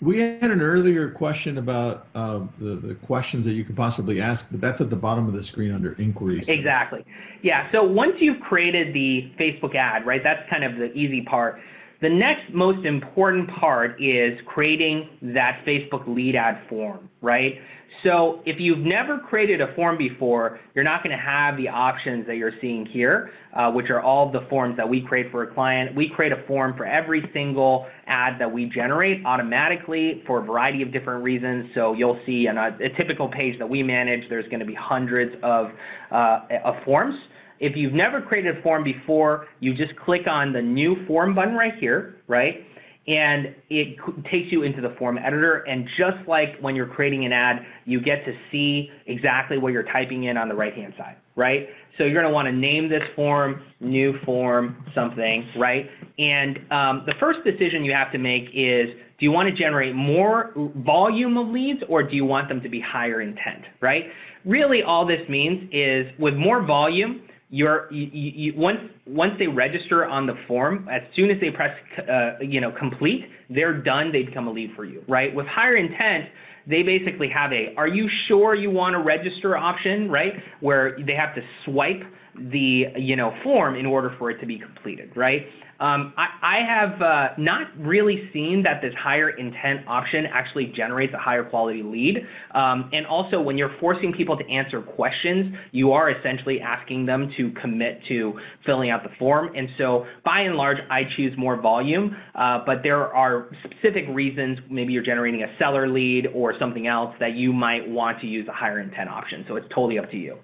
We had an earlier question about uh, the, the questions that you could possibly ask, but that's at the bottom of the screen under inquiries. Exactly. Yeah. So once you've created the Facebook ad, right, that's kind of the easy part. The next most important part is creating that Facebook lead ad form, right? So if you've never created a form before, you're not going to have the options that you're seeing here, uh, which are all the forms that we create for a client. We create a form for every single ad that we generate automatically for a variety of different reasons. So you'll see on a, a typical page that we manage, there's going to be hundreds of, uh, of forms. If you've never created a form before, you just click on the new form button right here, right? And it takes you into the form editor. And just like when you're creating an ad, you get to see exactly what you're typing in on the right-hand side, right? So you're going to want to name this form, new form, something, right? And um, the first decision you have to make is, do you want to generate more volume of leads or do you want them to be higher intent, right? Really, all this means is with more volume, you're you, you, once once they register on the form, as soon as they press uh, you know complete, they're done. They become a lead for you, right? With higher intent, they basically have a "Are you sure you want to register?" option, right? Where they have to swipe the you know form in order for it to be completed, right? Um, I, I, have uh, not really seen that this higher intent option actually generates a higher quality lead. Um, and also, when you're forcing people to answer questions, you are essentially asking them to commit to filling out the form. And so, by and large, I choose more volume, uh, but there are specific reasons. Maybe you're generating a seller lead or something else that you might want to use a higher intent option. So, it's totally up to you.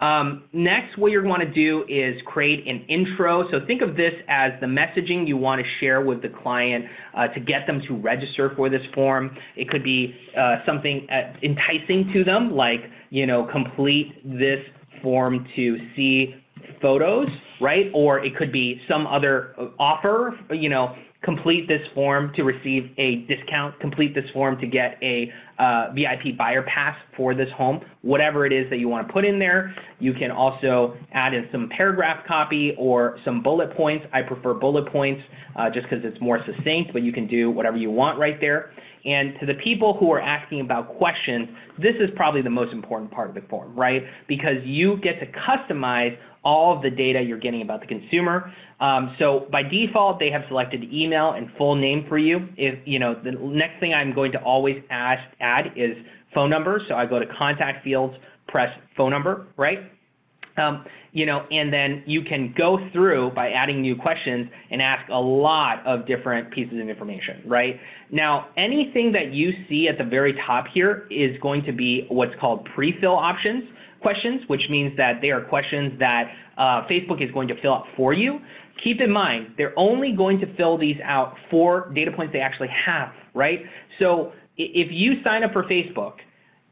Um, next, what you're going to do is create an intro. So think of this as the messaging you want to share with the client uh, to get them to register for this form. It could be uh, something uh, enticing to them, like, you know, complete this form to see photos, right? Or it could be some other offer, you know, complete this form to receive a discount, complete this form to get a uh, VIP buyer pass for this home, whatever it is that you want to put in there. You can also add in some paragraph copy or some bullet points. I prefer bullet points uh, just because it's more succinct, but you can do whatever you want right there. And to the people who are asking about questions, this is probably the most important part of the form, right? Because you get to customize all of the data you're getting about the consumer. Um, so by default, they have selected email and full name for you. If you know, the next thing I'm going to always ask, add is phone number. So I go to contact fields, press phone number, right? Um, you know, and then you can go through by adding new questions and ask a lot of different pieces of information, right? Now, anything that you see at the very top here is going to be what's called pre-fill options questions, which means that they are questions that uh, Facebook is going to fill out for you. Keep in mind, they're only going to fill these out for data points they actually have, right? So if you sign up for Facebook,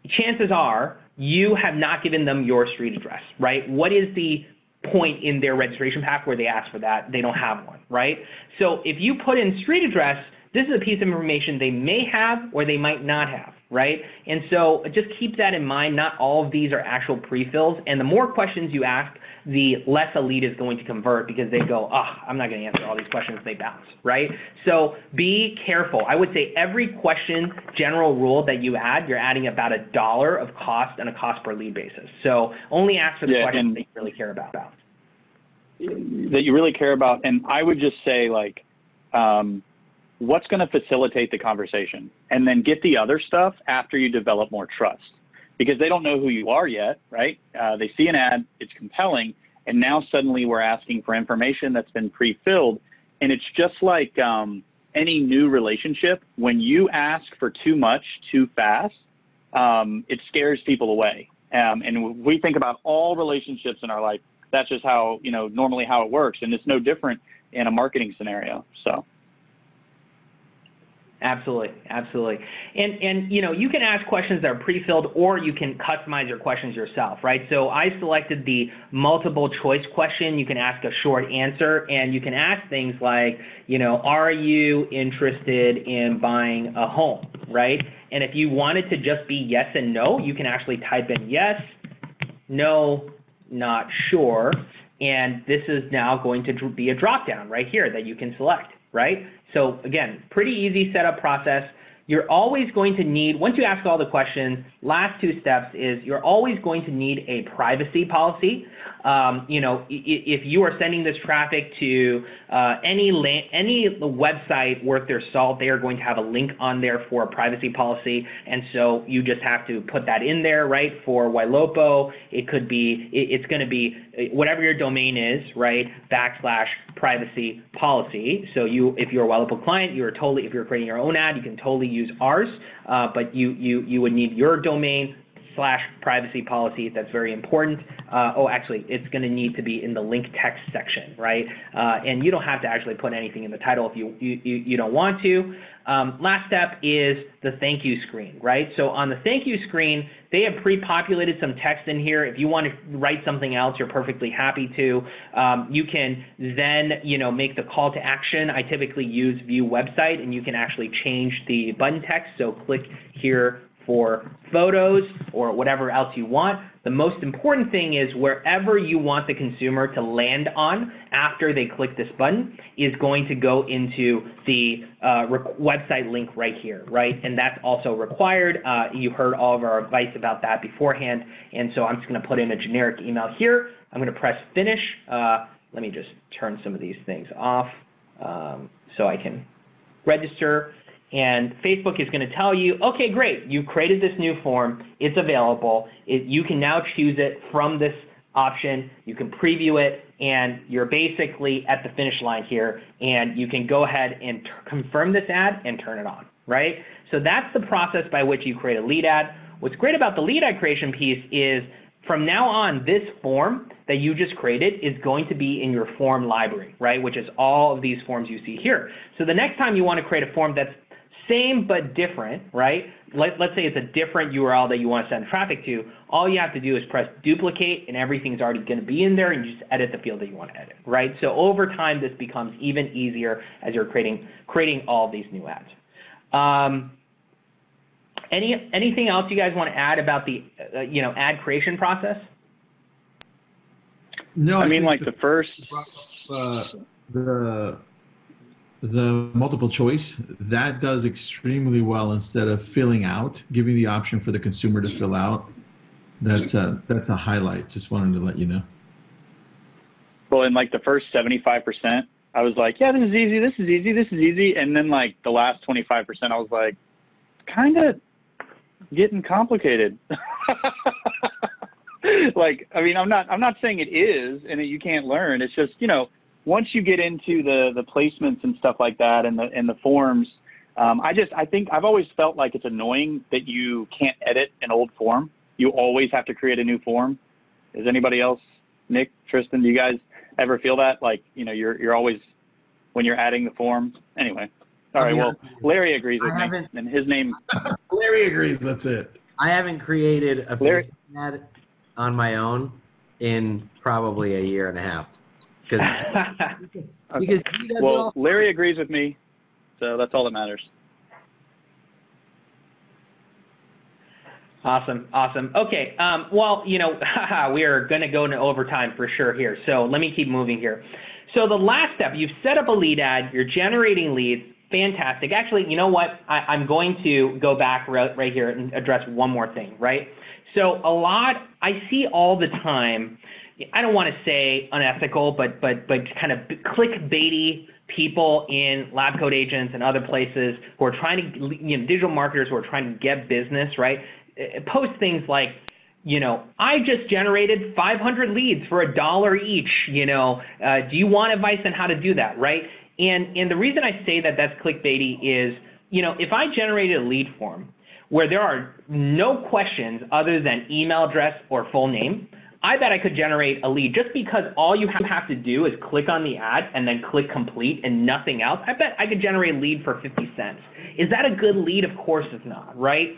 chances are you have not given them your street address, right? What is the point in their registration pack where they ask for that? They don't have one, right? So if you put in street address, this is a piece of information they may have or they might not have right? And so just keep that in mind. Not all of these are actual pre-fills. And the more questions you ask, the less a lead is going to convert because they go, oh, I'm not going to answer all these questions. They bounce, right? So be careful. I would say every question, general rule that you add, you're adding about a dollar of cost on a cost per lead basis. So only ask for the yeah, questions that you really care about. That you really care about. And I would just say like, um, what's going to facilitate the conversation and then get the other stuff after you develop more trust because they don't know who you are yet right uh, they see an ad it's compelling and now suddenly we're asking for information that's been pre-filled and it's just like um, any new relationship when you ask for too much too fast um, it scares people away Um, and we think about all relationships in our life. That's just how, you know, normally how it works. And it's no different in a marketing scenario. So. Absolutely, absolutely. And and you know, you can ask questions that are pre-filled or you can customize your questions yourself, right? So I selected the multiple choice question. You can ask a short answer and you can ask things like, you know, are you interested in buying a home, right? And if you wanted to just be yes and no, you can actually type in yes, no, not sure, and this is now going to be a drop down right here that you can select, right? So again, pretty easy setup process. You're always going to need, once you ask all the questions, last two steps is you're always going to need a privacy policy. Um, you know, if you are sending this traffic to uh, any any website worth their salt, they are going to have a link on there for a privacy policy, and so you just have to put that in there, right? For Ylopo, it could be it's going to be whatever your domain is, right? Backslash privacy policy. So you, if you're a Ylopo client, you're totally, if you're creating your own ad, you can totally use ours, uh, but you, you, you would need your domain slash privacy policy. That's very important. Uh, oh, actually, it's going to need to be in the link text section, right? Uh, and you don't have to actually put anything in the title if you, you, you don't want to. Um, last step is the thank you screen, right? So on the thank you screen, they have pre-populated some text in here. If you want to write something else, you're perfectly happy to. Um, you can then, you know, make the call to action. I typically use view website, and you can actually change the button text. So click here for photos or whatever else you want. The most important thing is wherever you want the consumer to land on after they click this button is going to go into the uh, website link right here, right? And that's also required. Uh, you heard all of our advice about that beforehand. And so I'm just going to put in a generic email here. I'm going to press finish. Uh, let me just turn some of these things off um, so I can register. And Facebook is going to tell you, okay, great, you created this new form, it's available. It, you can now choose it from this option. You can preview it, and you're basically at the finish line here. And you can go ahead and confirm this ad and turn it on, right? So that's the process by which you create a lead ad. What's great about the lead ad creation piece is from now on, this form that you just created is going to be in your form library, right? Which is all of these forms you see here. So the next time you want to create a form that's same but different, right? Let, let's say it's a different URL that you want to send traffic to. All you have to do is press duplicate and everything's already going to be in there and you just edit the field that you want to edit, right? So over time, this becomes even easier as you're creating, creating all these new ads. Um, any, anything else you guys want to add about the, uh, you know, ad creation process? No, I, I mean, like the, the first, uh, the the multiple choice that does extremely well instead of filling out giving the option for the consumer to fill out. That's a that's a highlight. Just wanted to let you know. Well in like the first 75% i was like yeah this is easy this is easy this is easy. And then like the last 25% i was like kind of getting complicated. Like i mean i'm not i'm not saying it is and that you can't learn. It's just you know once you get into the the placements and stuff like that and the and the forms, um, I just I think I've always felt like it's annoying that you can't edit an old form. You always have to create a new form. Is anybody else, Nick, Tristan, do you guys ever feel that like you know you're you're always when you're adding the form? Anyway, all right. Well, Larry agrees with me, and his name. Larry agrees. That's it. I haven't created a Facebook ad on my own in probably a year and a half. Because because well, Larry agrees with me, so that's all that matters. Awesome, awesome. Okay, um, well, you know, we are going to go into overtime for sure here. So let me keep moving here. So the last step, you've set up a lead ad, you're generating leads. Fantastic. Actually, you know what? I, am going to go back right, right here and address one more thing, right? So a lot, I see all the time I don't want to say unethical, but but but kind of clickbaity people in lab coat agents and other places who are trying to you know digital marketers who are trying to get business right? Eh, post things like you know I just generated 500 leads for a dollar each you know uh, do you want advice on how to do that? Right? And and the reason I say that that's clickbaity is you know if I generated a lead form where there are no questions other than email address or full name, I bet I could generate a lead just because all you have to do is click on the ad and then click complete and nothing else. I bet I could generate a lead for 50 cents. Is that a good lead? Of course it's not, right?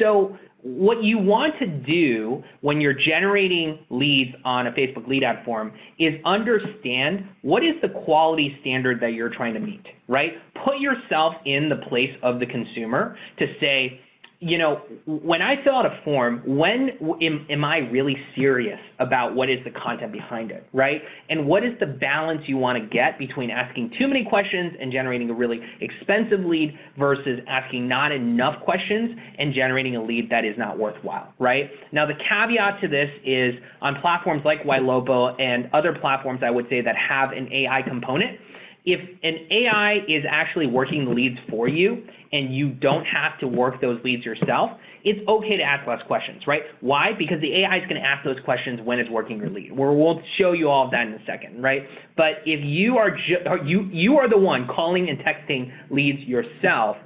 So what you want to do when you're generating leads on a Facebook lead ad form is understand what is the quality standard that you're trying to meet, right? Put yourself in the place of the consumer to say, you know, when I fill out a form, when am, am, I really serious about what is the content behind it, right? And what is the balance you want to get between asking too many questions and generating a really expensive lead versus asking not enough questions and generating a lead that is not worthwhile, right? Now, the caveat to this is on platforms like Ylopo and other platforms, I would say, that have an AI component, if an AI is actually working the leads for you and you don't have to work those leads yourself, it's okay to ask less questions, right? Why? Because the AI is going to ask those questions when it's working your lead. We'll show you all of that in a second, right? But if you are you you are the one calling and texting leads yourself,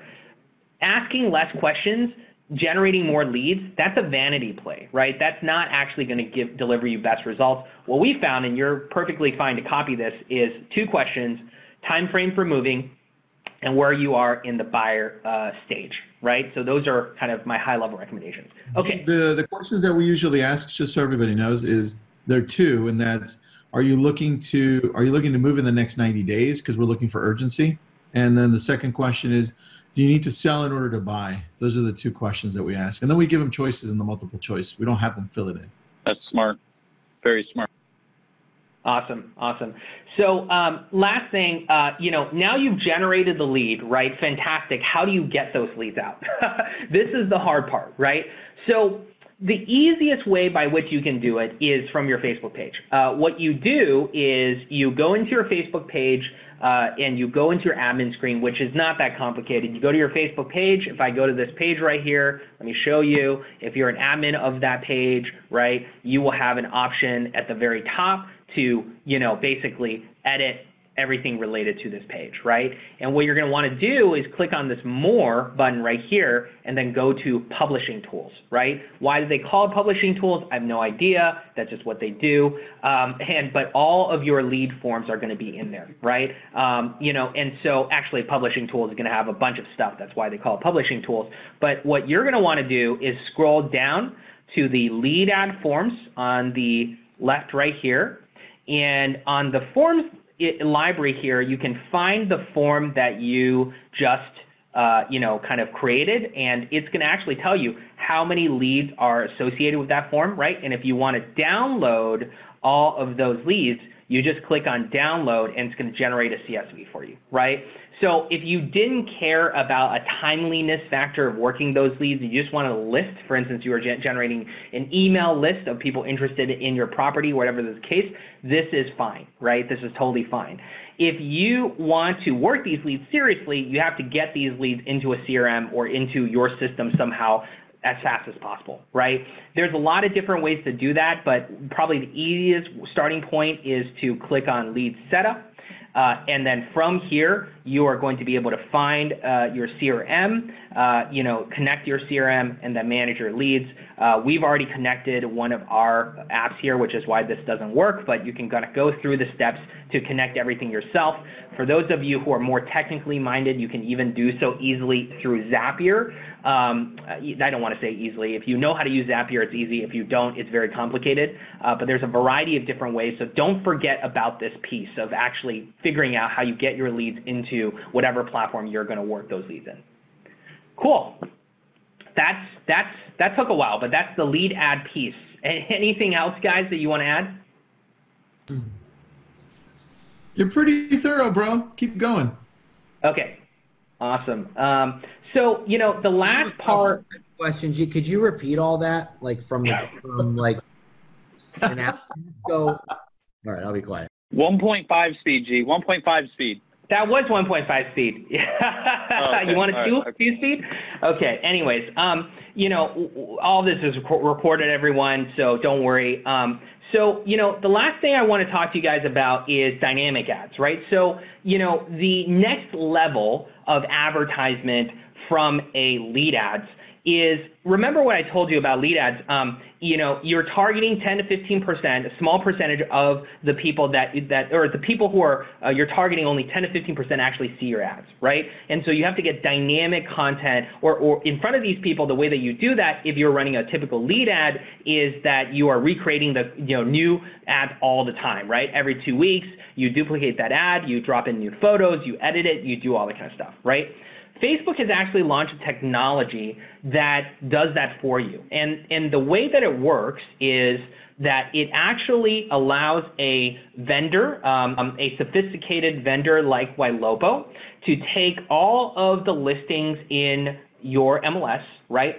asking less questions generating more leads, that's a vanity play, right? That's not actually going to give deliver you best results. What we found, and you're perfectly fine to copy this, is two questions time frame for moving, and where you are in the buyer uh, stage, right? So those are kind of my high level recommendations. Okay. The the questions that we usually ask, just so everybody knows, is there are two, and that's are you looking to are you looking to move in the next 90 days because we're looking for urgency, and then the second question is do you need to sell in order to buy? Those are the two questions that we ask, and then we give them choices in the multiple choice. We don't have them fill it in. That's smart, very smart. Awesome, awesome. So um, last thing, uh, you know, now you've generated the lead, right? Fantastic. How do you get those leads out? this is the hard part, right? So the easiest way by which you can do it is from your Facebook page. Uh, what you do is you go into your Facebook page uh, and you go into your admin screen, which is not that complicated. You go to your Facebook page. If I go to this page right here, let me show you. If you're an admin of that page, right, you will have an option at the very top to, you know, basically edit everything related to this page, right? And what you're going to want to do is click on this More button right here and then go to Publishing Tools, right? Why do they call it Publishing Tools? I have no idea. That's just what they do. Um, and But all of your lead forms are going to be in there, right? Um, you know, and so actually Publishing Tools is going to have a bunch of stuff. That's why they call it Publishing Tools. But what you're going to want to do is scroll down to the lead ad forms on the left right here and on the forms library here, you can find the form that you just uh, you know, kind of created, and it's going to actually tell you how many leads are associated with that form, right? And if you want to download all of those leads, you just click on download and it's going to generate a CSV for you, right? So if you didn't care about a timeliness factor of working those leads, you just want a list, for instance, you are generating an email list of people interested in your property, whatever the case, this is fine, right? This is totally fine. If you want to work these leads seriously, you have to get these leads into a CRM or into your system somehow as fast as possible, right? There's a lot of different ways to do that, but probably the easiest starting point is to click on lead setup and then from here, you are going to be able to find uh, your CRM, uh, you know, connect your CRM and then manage your leads. Uh, we've already connected one of our apps here, which is why this doesn't work, but you can kind of go through the steps to connect everything yourself. For those of you who are more technically minded, you can even do so easily through Zapier. Um, I don't want to say easily. If you know how to use Zapier, it's easy. If you don't, it's very complicated. Uh, but there's a variety of different ways. So don't forget about this piece of actually figuring out how you get your leads into whatever platform you're going to work those leads in. Cool. That's that's that took a while, but that's the lead ad piece. Anything else, guys, that you want to add? You're pretty thorough, bro. Keep going. Okay. Awesome. Um, so you know the last part. Question, G. Could you repeat all that, like from the, from like an app? So, all right, I'll be quiet. 1.5 speed, G. 1.5 speed. That was 1.5 speed. oh, okay. You want a two, right, two speed? Okay. Anyways, um, you know, all this is recorded, everyone, so don't worry. Um, so, you know, the last thing I want to talk to you guys about is dynamic ads, right? So, you know, the next level of advertisement from a lead ads is remember what I told you about lead ads. Um, you know, you're targeting 10 to 15 percent, a small percentage of the people that that or the people who are uh, you're targeting only 10 to 15 percent actually see your ads, right? And so you have to get dynamic content or or in front of these people. The way that you do that, if you're running a typical lead ad, is that you are recreating the you know new ad all the time, right? Every two weeks, you duplicate that ad, you drop in new photos, you edit it, you do all that kind of stuff, right? Facebook has actually launched a technology that does that for you. And, and the way that it works is that it actually allows a vendor, um, a sophisticated vendor like Ylopo, to take all of the listings in your MLS, right?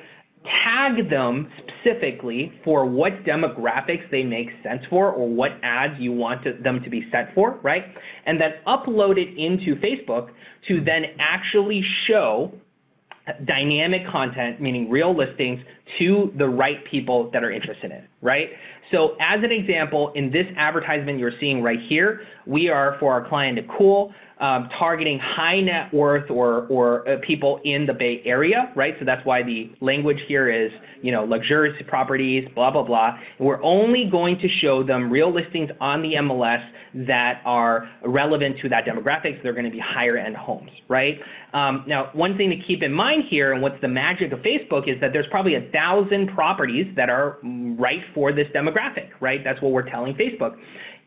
Tag them specifically for what demographics they make sense for or what ads you want to, them to be set for, right? And then upload it into Facebook to then actually show dynamic content, meaning real listings, to the right people that are interested in it, right? So as an example, in this advertisement you're seeing right here, we are for our client Cool um, targeting high net worth or or uh, people in the Bay Area, right? So that's why the language here is you know luxurious properties, blah blah blah. And we're only going to show them real listings on the MLS that are relevant to that demographic. So They're going to be higher end homes, right? Um, now, one thing to keep in mind here, and what's the magic of Facebook, is that there's probably a thousand properties that are right for this demographic, right? That's what we're telling Facebook.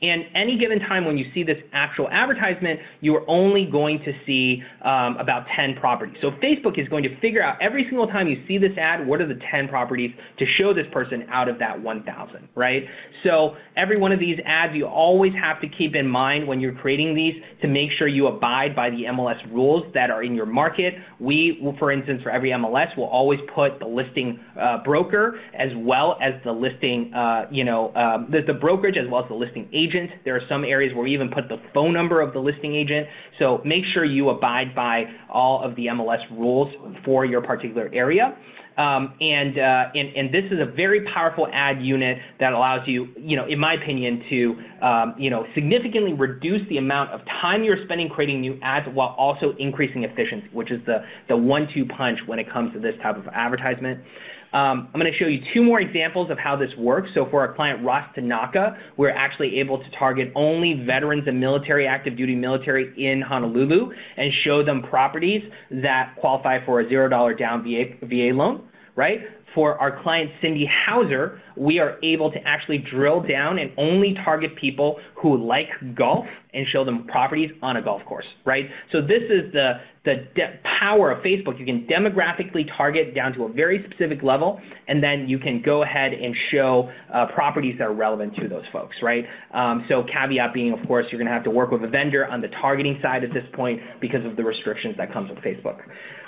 And any given time when you see this actual advertisement, you are only going to see um, about 10 properties. So Facebook is going to figure out every single time you see this ad, what are the 10 properties to show this person out of that 1,000, right? So every one of these ads, you always have to keep in mind when you're creating these to make sure you abide by the MLS rules that are in your market. We, for instance, for every MLS, will always put the listing uh, broker as well as the listing, uh, you know, um, the, the brokerage as well as the listing agent agent. There are some areas where we even put the phone number of the listing agent. So make sure you abide by all of the MLS rules for your particular area. Um, and, uh, and, and this is a very powerful ad unit that allows you, you know, in my opinion, to um, you know significantly reduce the amount of time you're spending creating new ads while also increasing efficiency, which is the the one-two punch when it comes to this type of advertisement. Um, I'm going to show you two more examples of how this works. So for our client Ross Tanaka, we're actually able to target only veterans and military, active duty military in Honolulu and show them properties that qualify for a $0 down VA, VA loan, right? For our client Cindy Hauser, we are able to actually drill down and only target people who like golf and show them properties on a golf course, right? So this is the the power of Facebook. You can demographically target down to a very specific level, and then you can go ahead and show uh, properties that are relevant to those folks, right? Um, so caveat being, of course, you're going to have to work with a vendor on the targeting side at this point because of the restrictions that comes with Facebook.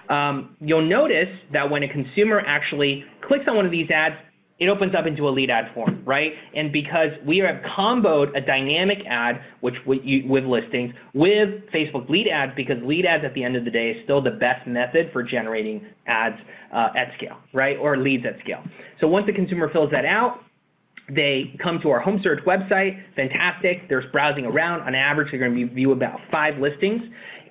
Um, you'll notice that when a consumer actually clicks on one of these ads, it opens up into a lead ad form, right? And because we have comboed a dynamic ad, which with, with listings, with Facebook lead ads, because lead ads at the end of the day is still the best method for generating ads uh, at scale, right? Or leads at scale. So once the consumer fills that out, they come to our home search website, fantastic. They're browsing around. On average, they're going to view about five listings.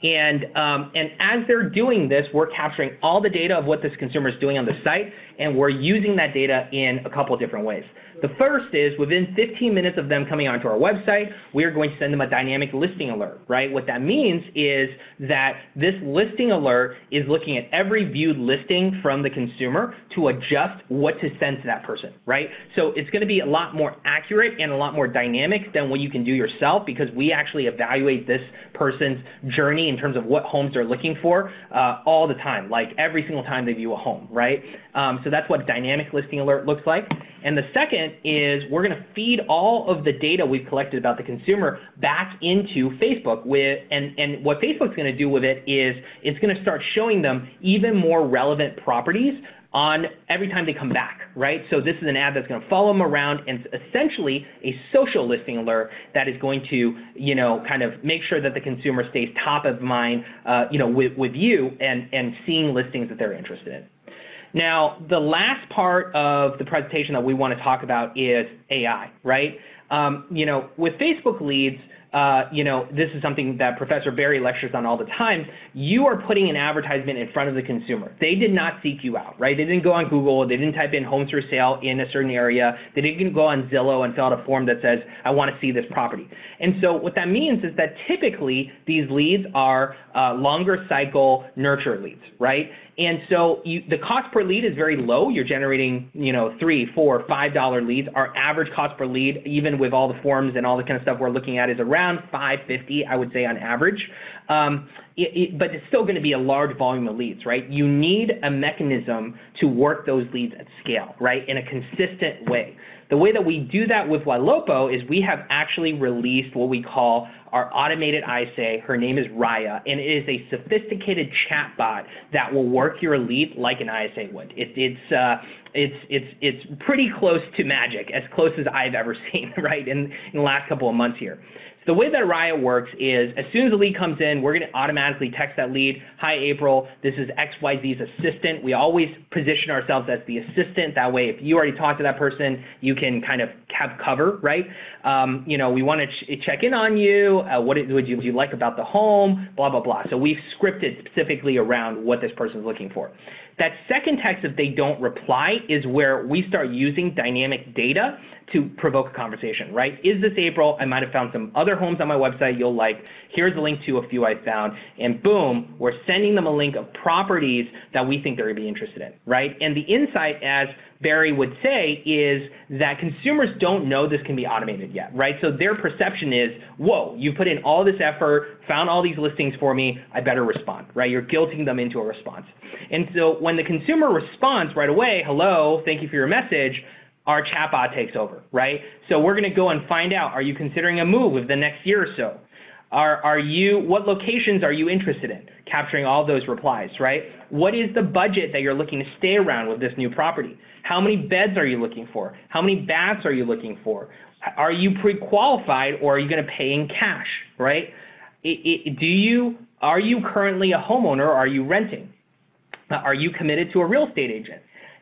And, um, and as they're doing this, we're capturing all the data of what this consumer is doing on the site, and we're using that data in a couple different ways. The first is within 15 minutes of them coming onto our website, we are going to send them a dynamic listing alert, right? What that means is that this listing alert is looking at every viewed listing from the consumer to adjust what to send to that person, right? So it's going to be a lot more accurate and a lot more dynamic than what you can do yourself because we actually evaluate this person's journey in terms of what homes they're looking for uh, all the time, like every single time they view a home, right? Um, so that's what dynamic listing alert looks like. And the second is we're going to feed all of the data we've collected about the consumer back into Facebook with, and, and what Facebook's going to do with it is it's going to start showing them even more relevant properties on every time they come back, right? So this is an ad that's going to follow them around and essentially a social listing alert that is going to, you know, kind of make sure that the consumer stays top of mind, uh, you know, with, with you and, and seeing listings that they're interested in. Now, the last part of the presentation that we want to talk about is AI, right? Um, you know, with Facebook leads, uh, you know, this is something that Professor Barry lectures on all the time. You are putting an advertisement in front of the consumer. They did not seek you out, right? They didn't go on Google. They didn't type in homes for sale in a certain area. They didn't go on Zillow and fill out a form that says, I want to see this property. And so what that means is that typically these leads are uh, longer cycle nurture leads, right? And so you, the cost per lead is very low. You're generating, you know, three, four, five dollar leads. Our average cost per lead, even with all the forms and all the kind of stuff we're looking at, is around 550, I would say on average. Um, it, it, but it's still going to be a large volume of leads, right? You need a mechanism to work those leads at scale, right, in a consistent way. The way that we do that with Ylopo is we have actually released what we call our automated ISA. Her name is Raya, and it is a sophisticated chatbot that will work your lead like an ISA would. It, it's uh, it's it's it's pretty close to magic, as close as I've ever seen, right, in, in the last couple of months here. The way that Raya works is as soon as a lead comes in, we're going to automatically text that lead. Hi, April. This is XYZ's assistant. We always position ourselves as the assistant. That way, if you already talked to that person, you can kind of have cover, right? Um, you know, we want to ch check in on you. Uh, what would you, would you like about the home? Blah, blah, blah. So we've scripted specifically around what this person is looking for. That second text, if they don't reply, is where we start using dynamic data to provoke a conversation, right? Is this April? I might have found some other homes on my website you'll like. Here's a link to a few I found. And boom, we're sending them a link of properties that we think they're going to be interested in, right? And the insight, as Barry would say, is that consumers don't know this can be automated yet, right? So their perception is, whoa, you put in all this effort, found all these listings for me, I better respond, right? You're guilting them into a response. And so when the consumer responds right away, hello, thank you for your message, our chatbot takes over, right? So we're going to go and find out, are you considering a move within the next year or so? Are, are you, what locations are you interested in? Capturing all those replies, right? What is the budget that you're looking to stay around with this new property? How many beds are you looking for? How many baths are you looking for? Are you pre-qualified or are you going to pay in cash, right? It, it, do you, are you currently a homeowner or are you renting? Are you committed to a real estate agent?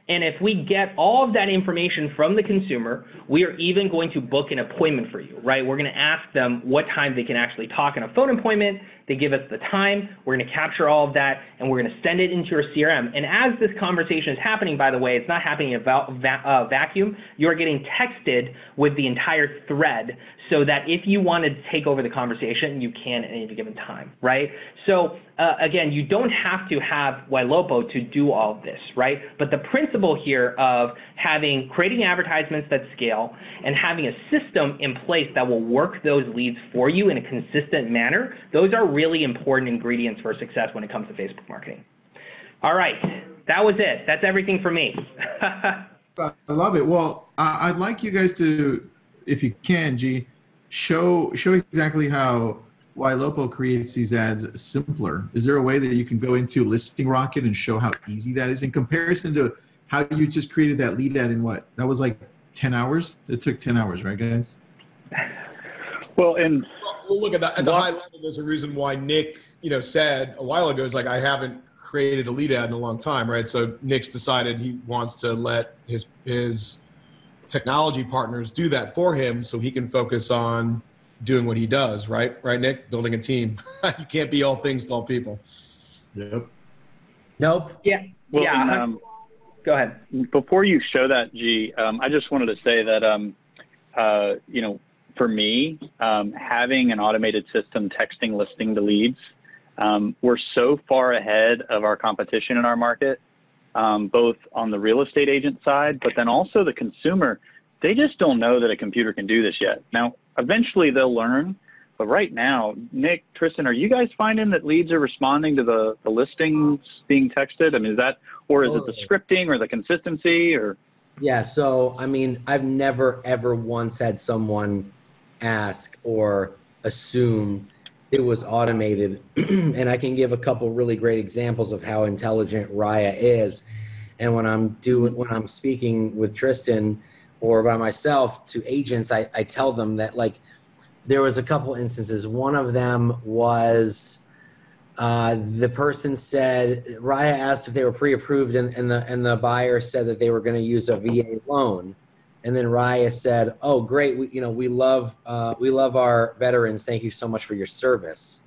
And if we get all of that information from the consumer, we are even going to book an appointment for you, right? We're going to ask them what time they can actually talk in a phone appointment. They give us the time. We're going to capture all of that, and we're going to send it into your CRM. And as this conversation is happening, by the way, it's not happening in a uh, vacuum. You're getting texted with the entire thread so that if you want to take over the conversation, you can at any given time, right? So uh, again, you don't have to have Ylopo to do all of this, right? But the principle here of having creating advertisements that scale and having a system in place that will work those leads for you in a consistent manner, those are really important ingredients for success when it comes to Facebook marketing. All right, that was it. That's everything for me. I love it. Well, I'd like you guys to, if you can, G, show show exactly how Ylopo creates these ads simpler. Is there a way that you can go into Listing Rocket and show how easy that is in comparison to how you just created that lead ad in what? That was like 10 hours? It took 10 hours, right, guys? Well, and well, look at that at the high level. There's a reason why Nick, you know, said a while ago is like I haven't created a lead ad in a long time, right? So Nick's decided he wants to let his his technology partners do that for him so he can focus on doing what he does, right? Right, Nick? Building a team. you can't be all things to all people. Yep. Nope. Yeah. well, yeah. and, um, Go ahead. before you show that, G, um, I just wanted to say that, um, uh, you know, for me, um, having an automated system texting listing to leads, um, we're so far ahead of our competition in our market um, both on the real estate agent side, but then also the consumer. They just don't know that a computer can do this yet. Now, eventually they'll learn, but right now, Nick, Tristan, are you guys finding that leads are responding to the, the listings being texted? I mean, is that, or is it the scripting or the consistency or? Yeah, so I mean, I've never ever once had someone ask or assume it was automated. and I can give a couple really great examples of how intelligent Raya is. And when I'm doing when I'm speaking with Tristan or by myself to agents, I, I tell them that like there was a couple instances. One of them was uh, the person said Raya asked if they were pre-approved and, and the and the buyer said that they were going to use a VA loan And then Raya said, "Oh, great! We, you know, we love uh, we love our veterans. Thank you so much for your service."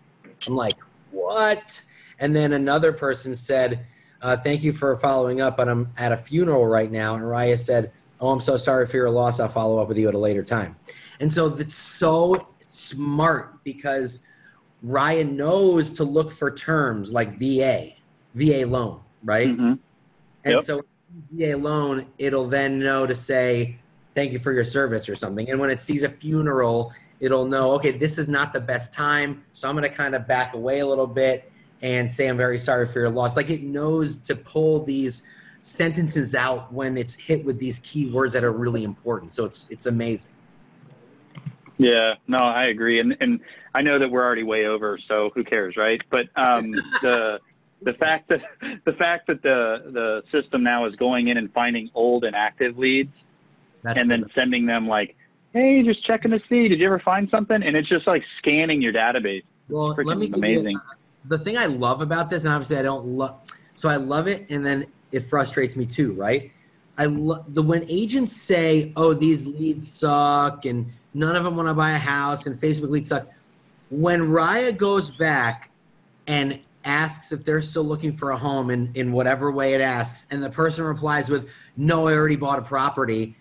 I'm like, "What?" And then another person said, uh, "Thank you for following up, but I'm at a funeral right now." And Raya said, "Oh, I'm so sorry for your loss. I'll follow up with you at a later time." And so that's so smart because Raya knows to look for terms like VA, VA loan, right? Mhm. And Yep. so VA loan, it'll then know to say, thank you for your service or something. And when it sees a funeral, it'll know, okay, this is not the best time. So I'm going to kind of back away a little bit and say, I'm very sorry for your loss. Like it knows to pull these sentences out when it's hit with these key words that are really important. So it's, it's amazing. Yeah, no, I agree, and and I know that we're already way over, so who cares, right? But um, the the fact that the fact that the the system now is going in and finding old and active leads, That's and the- then sending them like, hey, just checking to see, did you ever find something? And it's just like scanning your database. Well, let me give you- amazing. the thing I love about this, and obviously I don't love, so I love it, and then it frustrates me too, right? I love the when agents say, "Oh, these leads suck," and none of them want to buy a house, and Facebook leads suck. When Raya goes back and asks if they're still looking for a home in in whatever way it asks, and the person replies with, "No, I already bought a property,"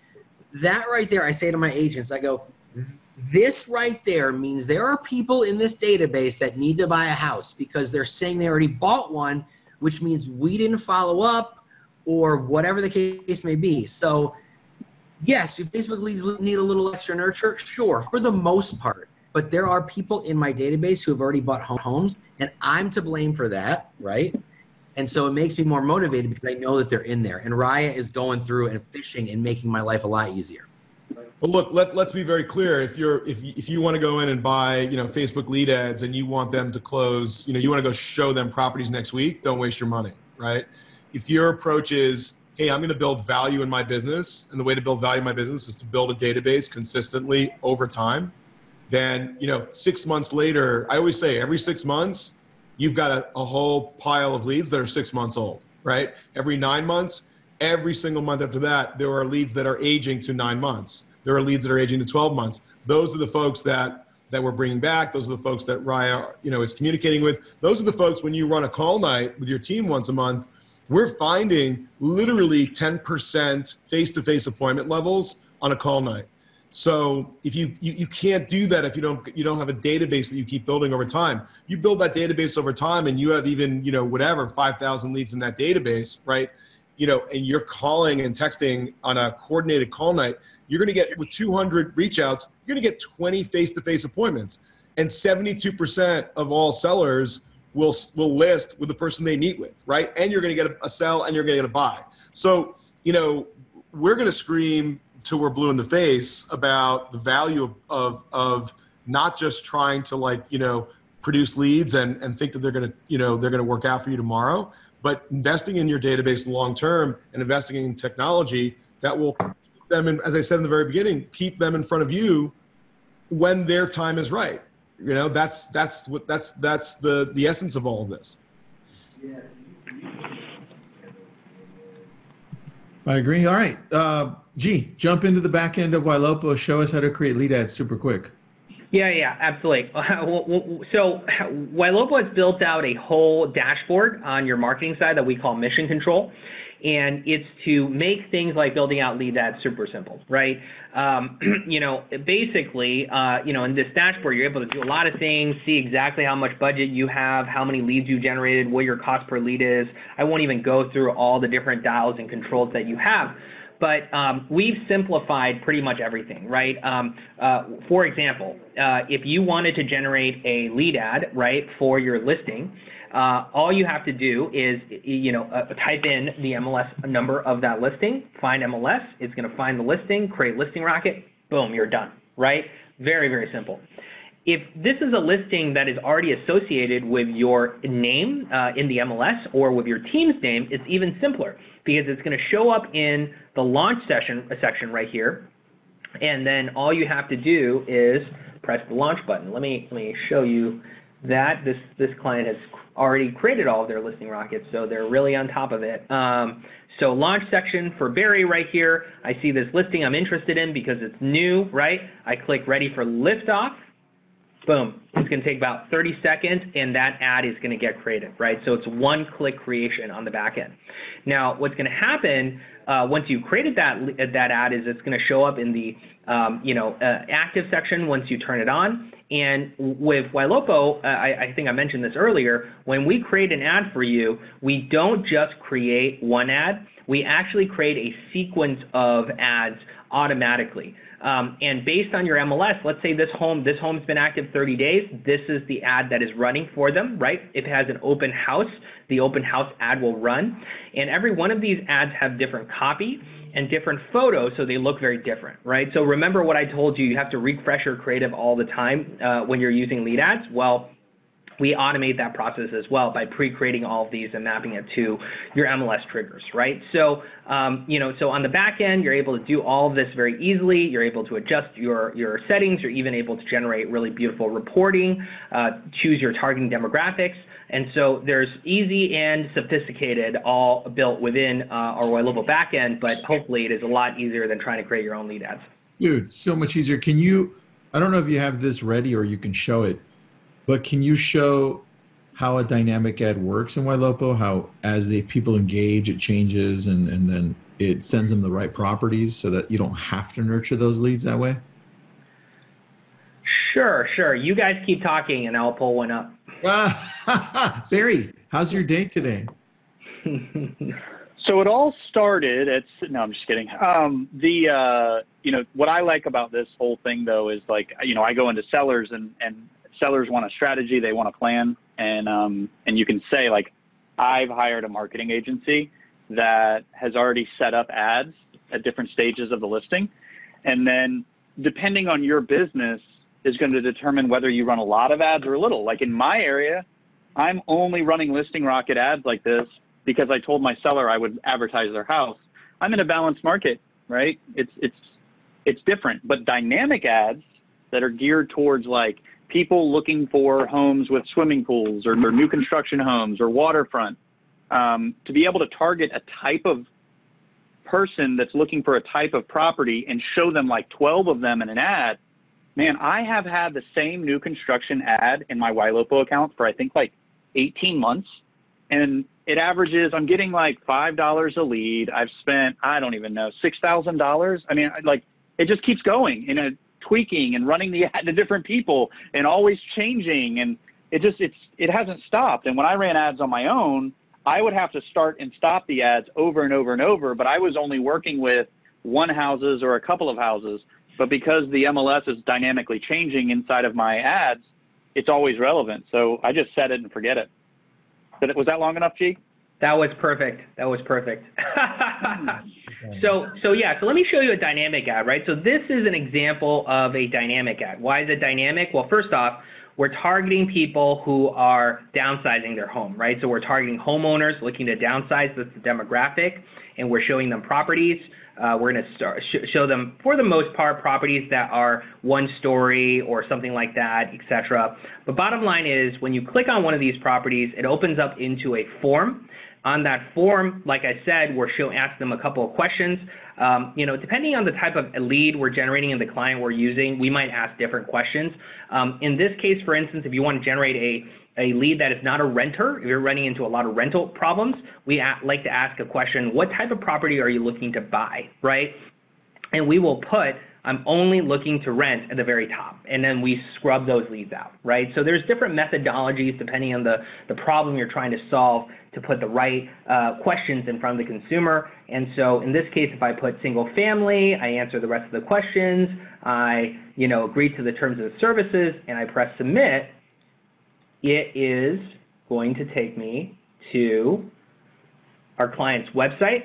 that right there, I say to my agents, I go, this right there means there are people in this database that need to buy a house because they're saying they already bought one, which means we didn't follow up or whatever the case may be. So, yes, do Facebook leads need a little extra nurture? Sure, for the most part. But there are people in my database who have already bought homes, and I'm to blame for that, right? And so it makes me more motivated because I know that they're in there. And Raya is going through and fishing and making my life a lot easier. But look, let, let's be very clear. If you're if you, if you want to go in and buy, you know, Facebook lead ads and you want them to close, you know, you want to go show them properties next week, don't waste your money, right? If your approach is, hey, I'm going to build value in my business, and the way to build value in my business is to build a database consistently over time, then, you know, 6 months later, I always say every 6 months, you've got a, a whole pile of leads that are 6 months old, right? Every 9 months, every single month after that, there are leads that are aging to 9 months there are leads that are aging to 12 months. Those are the folks that that we're bringing back. Those are the folks that Raya, you know, is communicating with. Those are the folks when you run a call night with your team once a month. We're finding literally 10% face-to-face appointment levels on a call night. So if you, you you can't do that if you don't you don't have a database that you keep building over time. You build that database over time, and you have even you know whatever 5,000 leads in that database, right? you know, and you're calling and texting on a coordinated call night, you're going to get with 200 reach outs, you're going to get 20 face-to-face appointments, and 72% of all sellers will will list with the person they meet with, right? And you're going to get a, a sell and you're going to get a buy. So, you know, we're going to scream till we're blue in the face about the value of, of, not just trying to like, you know, produce leads and, and think that they're going to, you know, they're going to work out for you tomorrow, but investing in your database long term and investing in technology that will keep them in, as I said in the very beginning, keep them in front of you when their time is right. You know, that's that's what that's that's the the essence of all of this. I agree. All right. Uh, G, jump into the back end of Ylopo. Show us how to create lead ads super quick. Yeah, yeah, absolutely. So Ylopo has built out a whole dashboard on your marketing side that we call Mission Control, and it's to make things like building out lead ads super simple, right? Um, you know, basically, uh, you know, in this dashboard, you're able to do a lot of things, see exactly how much budget you have, how many leads you generated, what your cost per lead is. I won't even go through all the different dials and controls that you have but um, we've simplified pretty much everything, right? Um, uh, for example, uh, if you wanted to generate a lead ad, right, for your listing, uh, all you have to do is, you know, uh, type in the MLS number of that listing, find MLS, it's going to find the listing, create listing rocket, boom, you're done, right? Very, very simple. If this is a listing that is already associated with your name uh, in the MLS or with your team's name, it's even simpler because it's going to show up in the launch session section right here. And then all you have to do is press the launch button. Let me let me show you that this this client has already created all of their listing rockets, so they're really on top of it. Um, so launch section for Barry right here. I see this listing I'm interested in because it's new, right? I click ready for liftoff. Boom. It's going to take about 30 seconds, and that ad is going to get created, right? So it's one click creation on the back end. Now, what's going to happen uh, once you've created that that ad is it's going to show up in the um, you know uh, active section once you turn it on. And with Ylopo, uh, I, I, think I mentioned this earlier. When we create an ad for you, we don't just create one ad. We actually create a sequence of ads automatically. Um, and based on your MLS, let's say this home this home's been active 30 days. This is the ad that is running for them, right? If it has an open house, the open house ad will run. And every one of these ads have different copy and different photos, so they look very different, right? So remember what I told you, you have to refresh your creative all the time uh, when you're using lead ads. Well, we automate that process as well by pre-creating all of these and mapping it to your MLS triggers, right? So, um, you know, so on the back end, you're able to do all of this very easily. You're able to adjust your, your settings. You're even able to generate really beautiful reporting, uh, choose your targeting demographics. And so there's easy and sophisticated all built within uh, our Ylopo backend, but hopefully it is a lot easier than trying to create your own lead ads. Dude, so much easier. Can you, I don't know if you have this ready or you can show it, but can you show how a dynamic ad works in Ylopo? How as the people engage, it changes and, and then it sends them the right properties so that you don't have to nurture those leads that way? Sure, sure. You guys keep talking and I'll pull one up. Barry, how's your day today? so it all started at no, I'm just kidding. Um, the uh, you know what I like about this whole thing though is like you know I go into sellers and and sellers want a strategy, they want a plan, and um, and you can say like I've hired a marketing agency that has already set up ads at different stages of the listing, and then depending on your business is going to determine whether you run a lot of ads or a little. Like in my area, I'm only running listing rocket ads like this because I told my seller I would advertise their house. I'm in a balanced market, right? It's it's it's different, but dynamic ads that are geared towards like people looking for homes with swimming pools or, or new construction homes or waterfront um, to be able to target a type of person that's looking for a type of property and show them like 12 of them in an ad man, I have had the same new construction ad in my Ylopo account for I think like 18 months, and it averages. I'm getting like five dollars a lead. I've spent I don't even know six thousand dollars. I mean, like it just keeps going and tweaking and running the ad to different people and always changing and it just it's it hasn't stopped. And when I ran ads on my own, I would have to start and stop the ads over and over and over. But I was only working with one houses or a couple of houses. But because the MLS is dynamically changing inside of my ads, it's always relevant. So I just set it and forget it. Did it was that long enough, G? That was perfect. That was perfect. so, so yeah, so let me show you a dynamic ad, right? So this is an example of a dynamic ad. Why is it dynamic? Well, first off, we're targeting people who are downsizing their home, right? So we're targeting homeowners looking to downsize, that's the demographic, and we're showing them properties. Uh, we're going to sh show them, for the most part, properties that are one story or something like that, etc. But bottom line is, when you click on one of these properties, it opens up into a form. On that form, like I said, we're showing, ask them a couple of questions. Um, you know, depending on the type of lead we're generating and the client we're using, we might ask different questions. Um, in this case, for instance, if you want to generate a a lead that is not a renter, if you're running into a lot of rental problems, we like to ask a question, what type of property are you looking to buy, right? And we will put, I'm only looking to rent at the very top. And then we scrub those leads out, right? So there's different methodologies depending on the, the problem you're trying to solve to put the right uh, questions in front of the consumer. And so in this case, if I put single family, I answer the rest of the questions, I you know, agree to the terms of the services, and I press submit, it is going to take me to our client's website,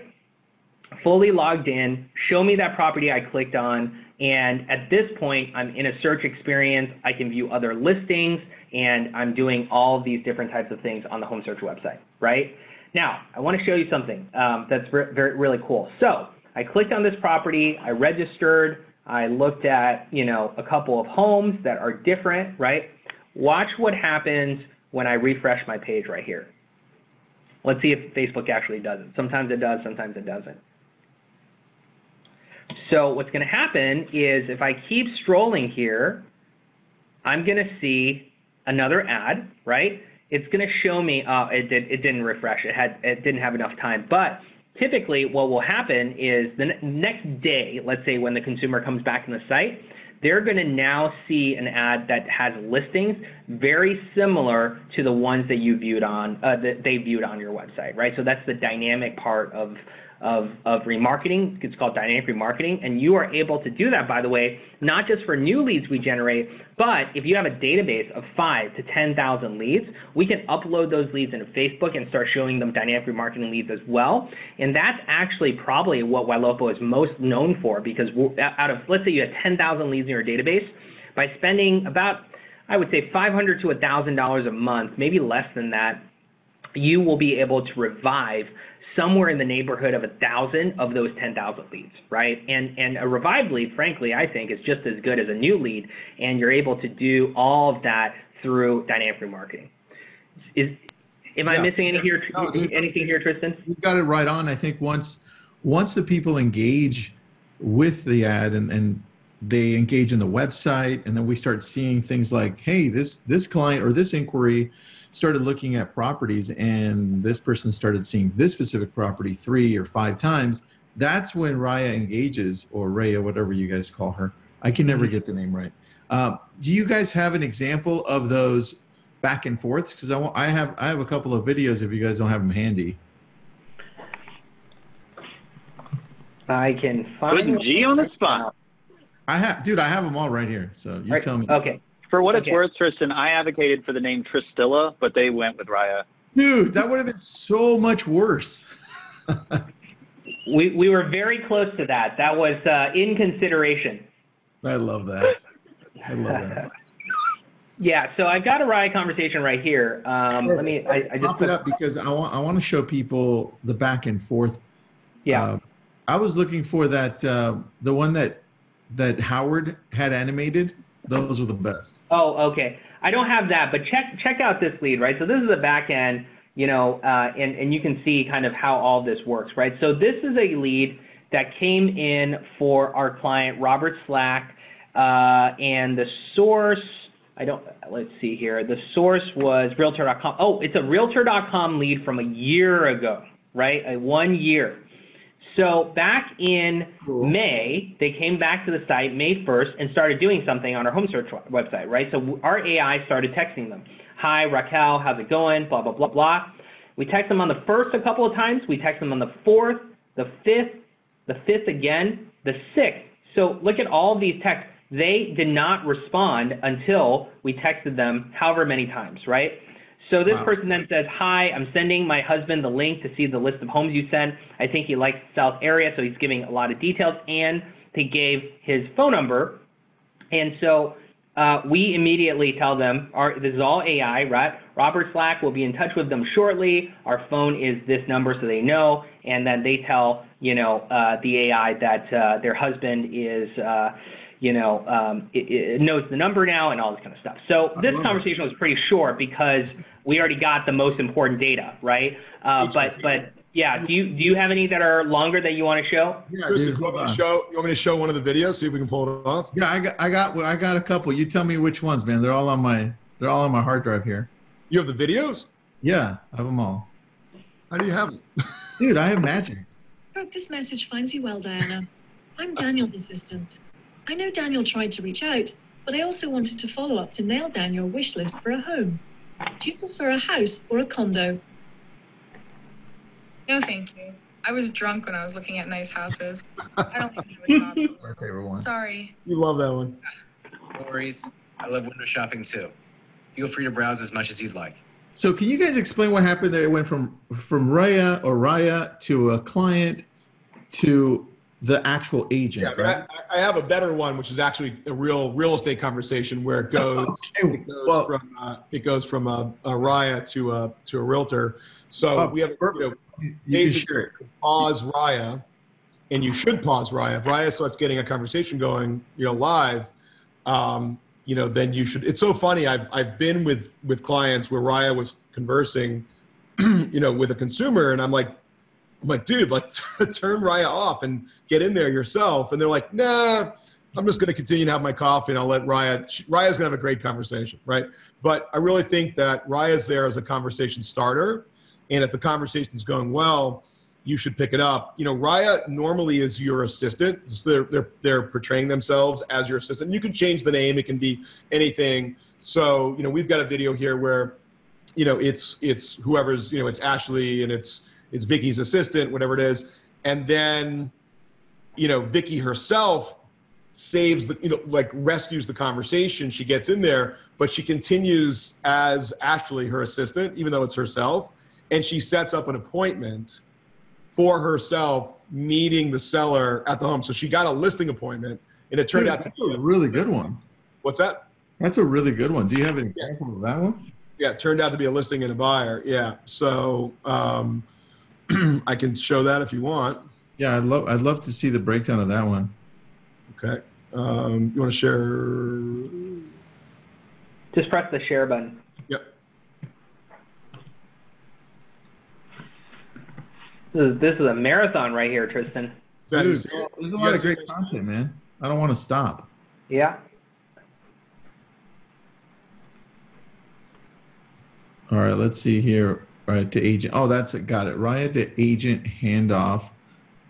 fully logged in, show me that property I clicked on, and at this point, I'm in a search experience. I can view other listings, and I'm doing all these different types of things on the home search website, right? Now, I want to show you something um, that's very, very, really cool. So I clicked on this property, I registered, I looked at, you know, a couple of homes that are different, right? Watch what happens when I refresh my page right here. Let's see if Facebook actually does it. Sometimes it does, sometimes it doesn't. So what's going to happen is if I keep strolling here, I'm going to see another ad, right? It's going to show me, uh, it, did, it didn't refresh, it, had, it didn't have enough time. But typically what will happen is the next day, let's say when the consumer comes back in the site, they're going to now see an ad that has listings very similar to the ones that you viewed on uh, that they viewed on your website, right? So that's the dynamic part of of, of remarketing. It's called dynamic remarketing. And you are able to do that, by the way, not just for new leads we generate, but if you have a database of five to 10,000 leads, we can upload those leads into Facebook and start showing them dynamic remarketing leads as well. And that's actually probably what Ylopo is most known for because out of, let's say you have 10,000 leads in your database, by spending about, I would say 500 to $1,000 a month, maybe less than that, you will be able to revive somewhere in the neighborhood of a thousand of those 10,000 leads, right? And and a revived lead, frankly, I think is just as good as a new lead, and you're able to do all of that through dynamic remarketing. Is am I missing any here, no, anything here, Tristan? You got it right on. I think once once the people engage with the ad and, and they engage in the website and then we start seeing things like hey this this client or this inquiry started looking at properties and this person started seeing this specific property three or five times, that's when Raya engages, or Raya, whatever you guys call her. I can never mm-hmm. get the name right. Uh, do you guys have an example of those back and forths? Because I, I have I have a couple of videos if you guys don't have them handy. I can find. Putting G on the spot. I have, dude. I have them all right here. So you right. tell me. Okay. For what okay. it's worth, Tristan, I advocated for the name Tristilla, but they went with Raya. Dude, that would have been so much worse. we, we were very close to that. That was uh, in consideration. I love that. I love that. yeah, so I've got a Raya conversation right here. Um, let me. I, I just pop it up because I want I want to show people the back and forth. Yeah. Uh, I was looking for that uh, the one that that Howard had animated. Those were the best. Oh, okay. I don't have that, but check check out this lead, right? So this is the back end, you know, uh, and and you can see kind of how all this works, right? So this is a lead that came in for our client Robert Slack, uh, and the source. I don't. Let's see here. The source was Realtor.com. Oh, it's a Realtor.com lead from a year ago, right? A one year. So back in cool. May, they came back to the site May 1st and started doing something on our home search website, right? So our AI started texting them. Hi, Raquel, how's it going? Blah, blah, blah, blah. We text them on the first a couple of times. We text them on the fourth, the fifth, the fifth again, the sixth. So look at all of these texts. They did not respond until we texted them however many times, right? So this wow. person then says, hi, I'm sending my husband the link to see the list of homes you sent. I think he likes the South area, so he's giving a lot of details, and he gave his phone number. And so uh, we immediately tell them, our, this is all AI, right? Robert Slack will be in touch with them shortly. Our phone is this number, so they know. And then they tell, you know, uh, the AI that uh, their husband is uh, you know, um, it, it, knows the number now and all this kind of stuff. So this conversation was pretty short because we already got the most important data, right? Uh, but but yeah, do you do you have any that are longer that you want to show? Yeah, Chris, dude, you, want show, you want me to show one of the videos? See if we can pull it off. Yeah, I got I got I got a couple. You tell me which ones, man. They're all on my they're all on my hard drive here. You have the videos? Yeah, I have them all. How do you have them? dude, I have magic. Hope this message finds you well, Diana. I'm Daniel's assistant. I know Daniel tried to reach out, but I also wanted to follow up to nail down your wish list for a home. Do you prefer a house or a condo? No, thank you. I was drunk when I was looking at nice houses. I don't think you would My favorite one. Sorry. You love that one. No worries. I love window shopping too. Feel free to browse as much as you'd like. So can you guys explain what happened there? It went from from Raya or Raya to a client to the actual agent. Yeah, right? I, I, have a better one, which is actually a real real estate conversation where it goes, okay. it goes well, from uh, it goes from a, a Raya to a to a realtor. So oh, we have you know basically pause Raya, and you should pause Raya. If Raya starts getting a conversation going, you know, live. Um, you know, then you should. It's so funny. I've I've been with with clients where Raya was conversing, you know, with a consumer, and I'm like, I'm like, dude, like turn Raya off and get in there yourself. And they're like, nah, I'm just going to continue to have my coffee and I'll let Raya. She, Raya's going to have a great conversation, right? But I really think that Raya's there as a conversation starter, and if the conversation's going well, you should pick it up. You know, Raya normally is your assistant. So they're, they're, they're portraying themselves as your assistant. You can change the name. It can be anything. So, you know, we've got a video here where, you know, it's, it's whoever's, you know, it's Ashley and it's, it's Vicky's assistant, whatever it is. And then, you know, Vicky herself saves the, you know, like rescues the conversation. She gets in there, but she continues as Ashley, her assistant, even though it's herself. And she sets up an appointment for herself meeting the seller at the home. So she got a listing appointment, and it turned out to be a really good one. What's that? That's a really good one. Do you have an example of that one? Yeah, it turned out to be a listing and a buyer. Yeah. So um, I can show that if you want. Yeah, I'd love I'd love to see the breakdown of that one. Okay. Um, you want to share? Just press the share button. Yep. This is, this is a marathon right here, Tristan. Dude, there's a lot of great content, man. I don't want to stop. Yeah. All right, let's see here. Right, to agent. Oh, that's it. Got it. Raya to agent handoff.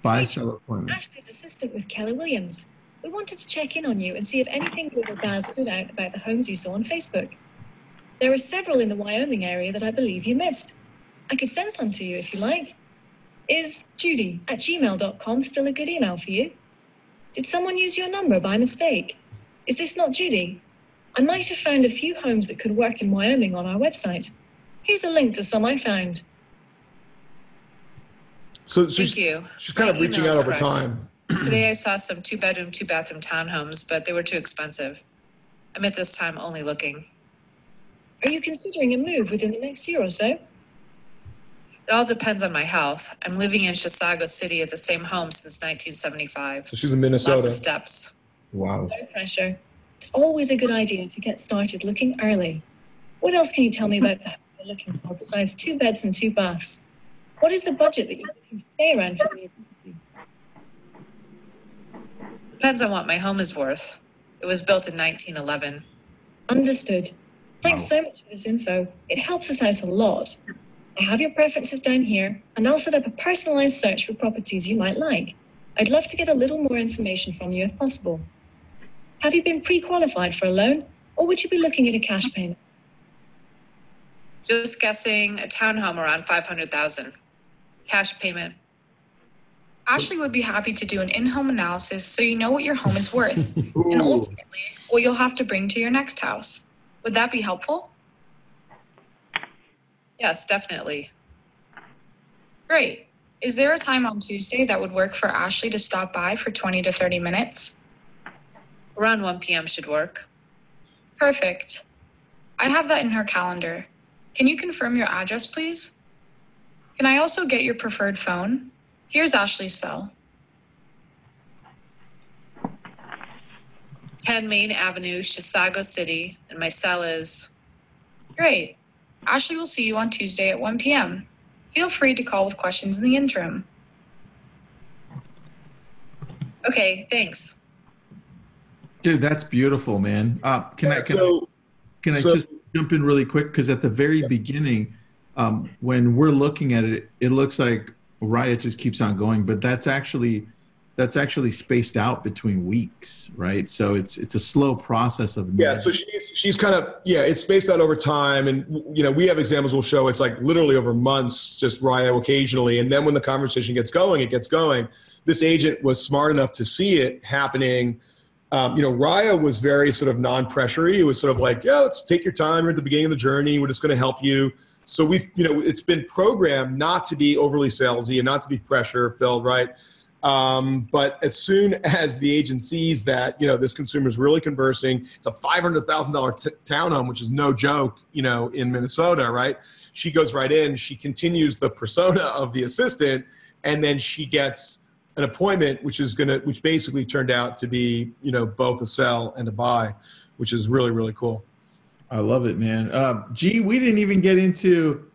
Buy seller appointment. Ashley's assistant with Keller Williams. We wanted to check in on you and see if anything good or bad stood out about the homes you saw on Facebook. There are several in the Wyoming area that I believe you missed. I could send some to you if you like. Is judy at gmail.com still a good email for you? Did someone use your number by mistake? Is this not Judy? I might have found a few homes that could work in Wyoming on our website. Here's a link to some I found. So she's, Thank you. she's kind of My reaching out over correct. time. Today I saw some two bedroom, two bathroom townhomes, but they were too expensive. I'm at this time only looking. Are you considering a move within the next year or so? It all depends on my health. I'm living in Chisago City at the same home since 1975. So she's in Minnesota. Lots Minnesota. of steps. Wow. No pressure. It's always a good idea to get started looking early. What else can you tell me about the house you're looking for besides two beds and two baths? What is the budget that you're looking to stay around for the Depends on what my home is worth. It was built in 1911. Understood. Thanks so much for this info. It helps us out a lot. I have your preferences down here, and I'll set up a personalized search for properties you might like. I'd love to get a little more information from you if possible. Have you been pre qualified for a loan, or would you be looking at a cash payment? Just guessing a townhome around 500,000. Cash payment. Ashley would be happy to do an in-home analysis so you know what your home is worth and ultimately what you'll have to bring to your next house. Would that be helpful? Yes, definitely. Great. Is there a time on Tuesday that would work for Ashley to stop by for 20 to 30 minutes? Around 1 p.m. should work. Perfect. I have that in her calendar. Can you confirm your address, please? Can I also get your preferred phone? Here's Ashley's cell. 10 Main Avenue, Chisago City, and my cell is. Great. Ashley will see you on Tuesday at 1 p.m. Feel free to call with questions in the interim. Okay, thanks. Dude, that's beautiful, man. Uh, can I can, so, I, can I just jump in really quick? Because at the very beginning, um, when we're looking at it, it looks like Raya just keeps on going, but that's actually that's actually spaced out between weeks, right? So it's it's a slow process of Yeah, so she's she's kind of yeah, it's spaced out over time, and you know we have examples we'll show. It's like literally over months, just Raya occasionally, and then when the conversation gets going, it gets going. This agent was smart enough to see it happening. Um, you know, Raya was very sort of non-pressury. It was sort of like, yeah, let's take your time. We're at the beginning of the journey. We're just going to help you. So we've, you know, it's been programmed not to be overly salesy and not to be pressure filled, right? Um, but as soon as the agent sees that, you know, this consumer is really conversing, it's a $500,000 t- townhome, which is no joke, you know, in Minnesota, right? She goes right in, she continues the persona of the assistant, and then she gets an appointment, which is gonna, which basically turned out to be, you know, both a sell and a buy, which is really really cool. I love it, man. Uh, G, we didn't even get into.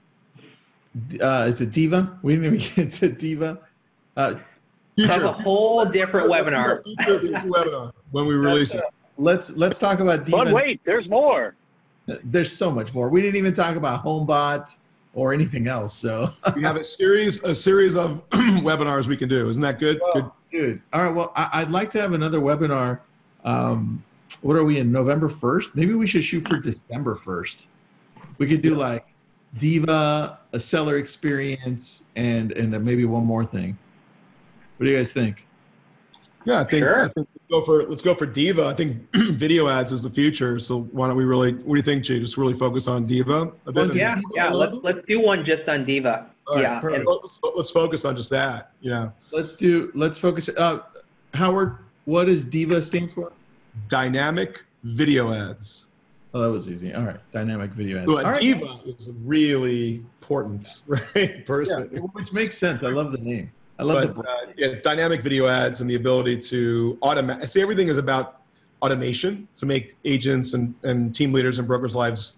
Uh, is it Diva? We didn't even get into Diva. Uh, That's a whole different webinar. webinar when we release it. let's let's talk about Diva. But wait, there's more. There's so much more. We didn't even talk about HomeBot or anything else. So, We have a series a series of webinars we can do. Isn't that good? Good. dude. All right. Well, I, I'd like to have another webinar. Um, what are we in November 1st? Maybe we should shoot for December 1st. We could do like Diva, a seller experience, and and maybe one more thing. What do you guys think? Yeah, I think, Sure. I think let's go for let's go for Diva. I think video ads is the future. So why don't we really? What do you think, Jay? Just really focus on Diva a bit. Well, Yeah, Diva yeah. Let's let's do one just on Diva. All right, yeah, perfect. and- Let's, let's focus on just that. You know, Let's do. Let's focus. Uh, Howard, what does Diva stand for? dynamic video ads. Oh, that was easy. All right, dynamic video ads. So All a right. Diva is a really important, right? Person, Yeah, Person. which makes sense. I love the name. I love the but uh, yeah, dynamic video ads and the ability to automate. See everything is about automation to make agents and, and team leaders and brokers' lives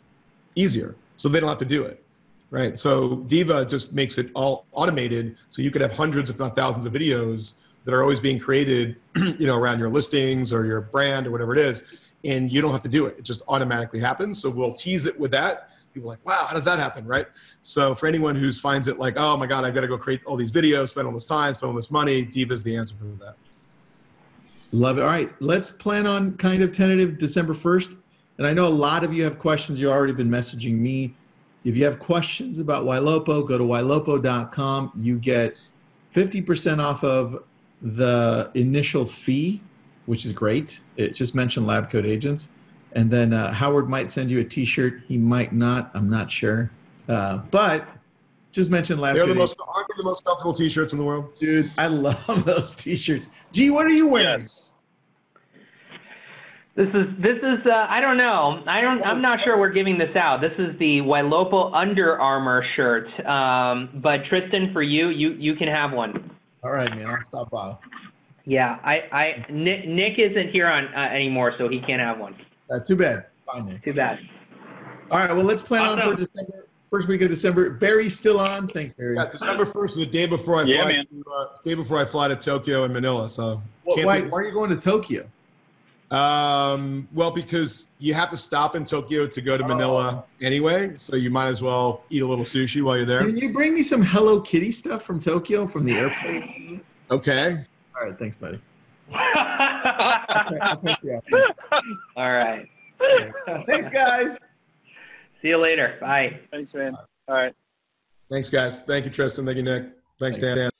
easier, so they don't have to do it, right? So Diva just makes it all automated, so you could have hundreds, if not thousands, of videos that are always being created, you know, around your listings or your brand or whatever it is, and you don't have to do it. It just automatically happens. So we'll tease it with that. People like, wow, how does that happen, right? So for anyone who finds it like, oh my God, I've got to go create all these videos, spend all this time, spend all this money, Diva's the answer for that. Love it. All right, let's plan on kind of tentative December 1st. And I know a lot of you have questions. You've already been messaging me. If you have questions about Ylopo, go to ylopo.com. You get 50% off of the initial fee, which is great. It just mentioned Lab Coat Agents. And then uh, Howard might send you a t-shirt. He might not. I'm not sure. Uh, but just mention lab They're code the most, aren't they the most comfortable t-shirts in the world? Dude, I love those t-shirts. G, what are you wearing? This is this is uh, I don't know. I don't. I'm not sure we're giving this out. This is the Ylopo Under Armour shirt. Um, but Tristan, for you, you you can have one. All right, man. I'll stop by. Yeah, I I Nick, Nick isn't here on uh, anymore, so he can't have one. Uh, too bad. Fine, Nick. Too bad. All right. Well, let's plan on for December. First week of December. Barry's still on. Thanks, Barry. Yeah, December 1st is the day before I Yeah, fly man. to, uh, day before I fly to Tokyo and Manila. So Wh- can't why, why are you going to Tokyo? Um, well, because you have to stop in Tokyo to go to Manila anyway, so you might as well eat a little sushi while you're there. Can you bring me some Hello Kitty stuff from Tokyo from the airport? Okay. All right. Thanks, buddy. Okay, I'll take you out. All right. Thanks, guys. See you later. Bye. Thanks, man. All right. Thanks, guys. Thank you, Tristan. Thank you, Nick. Thanks, Thanks. Dan.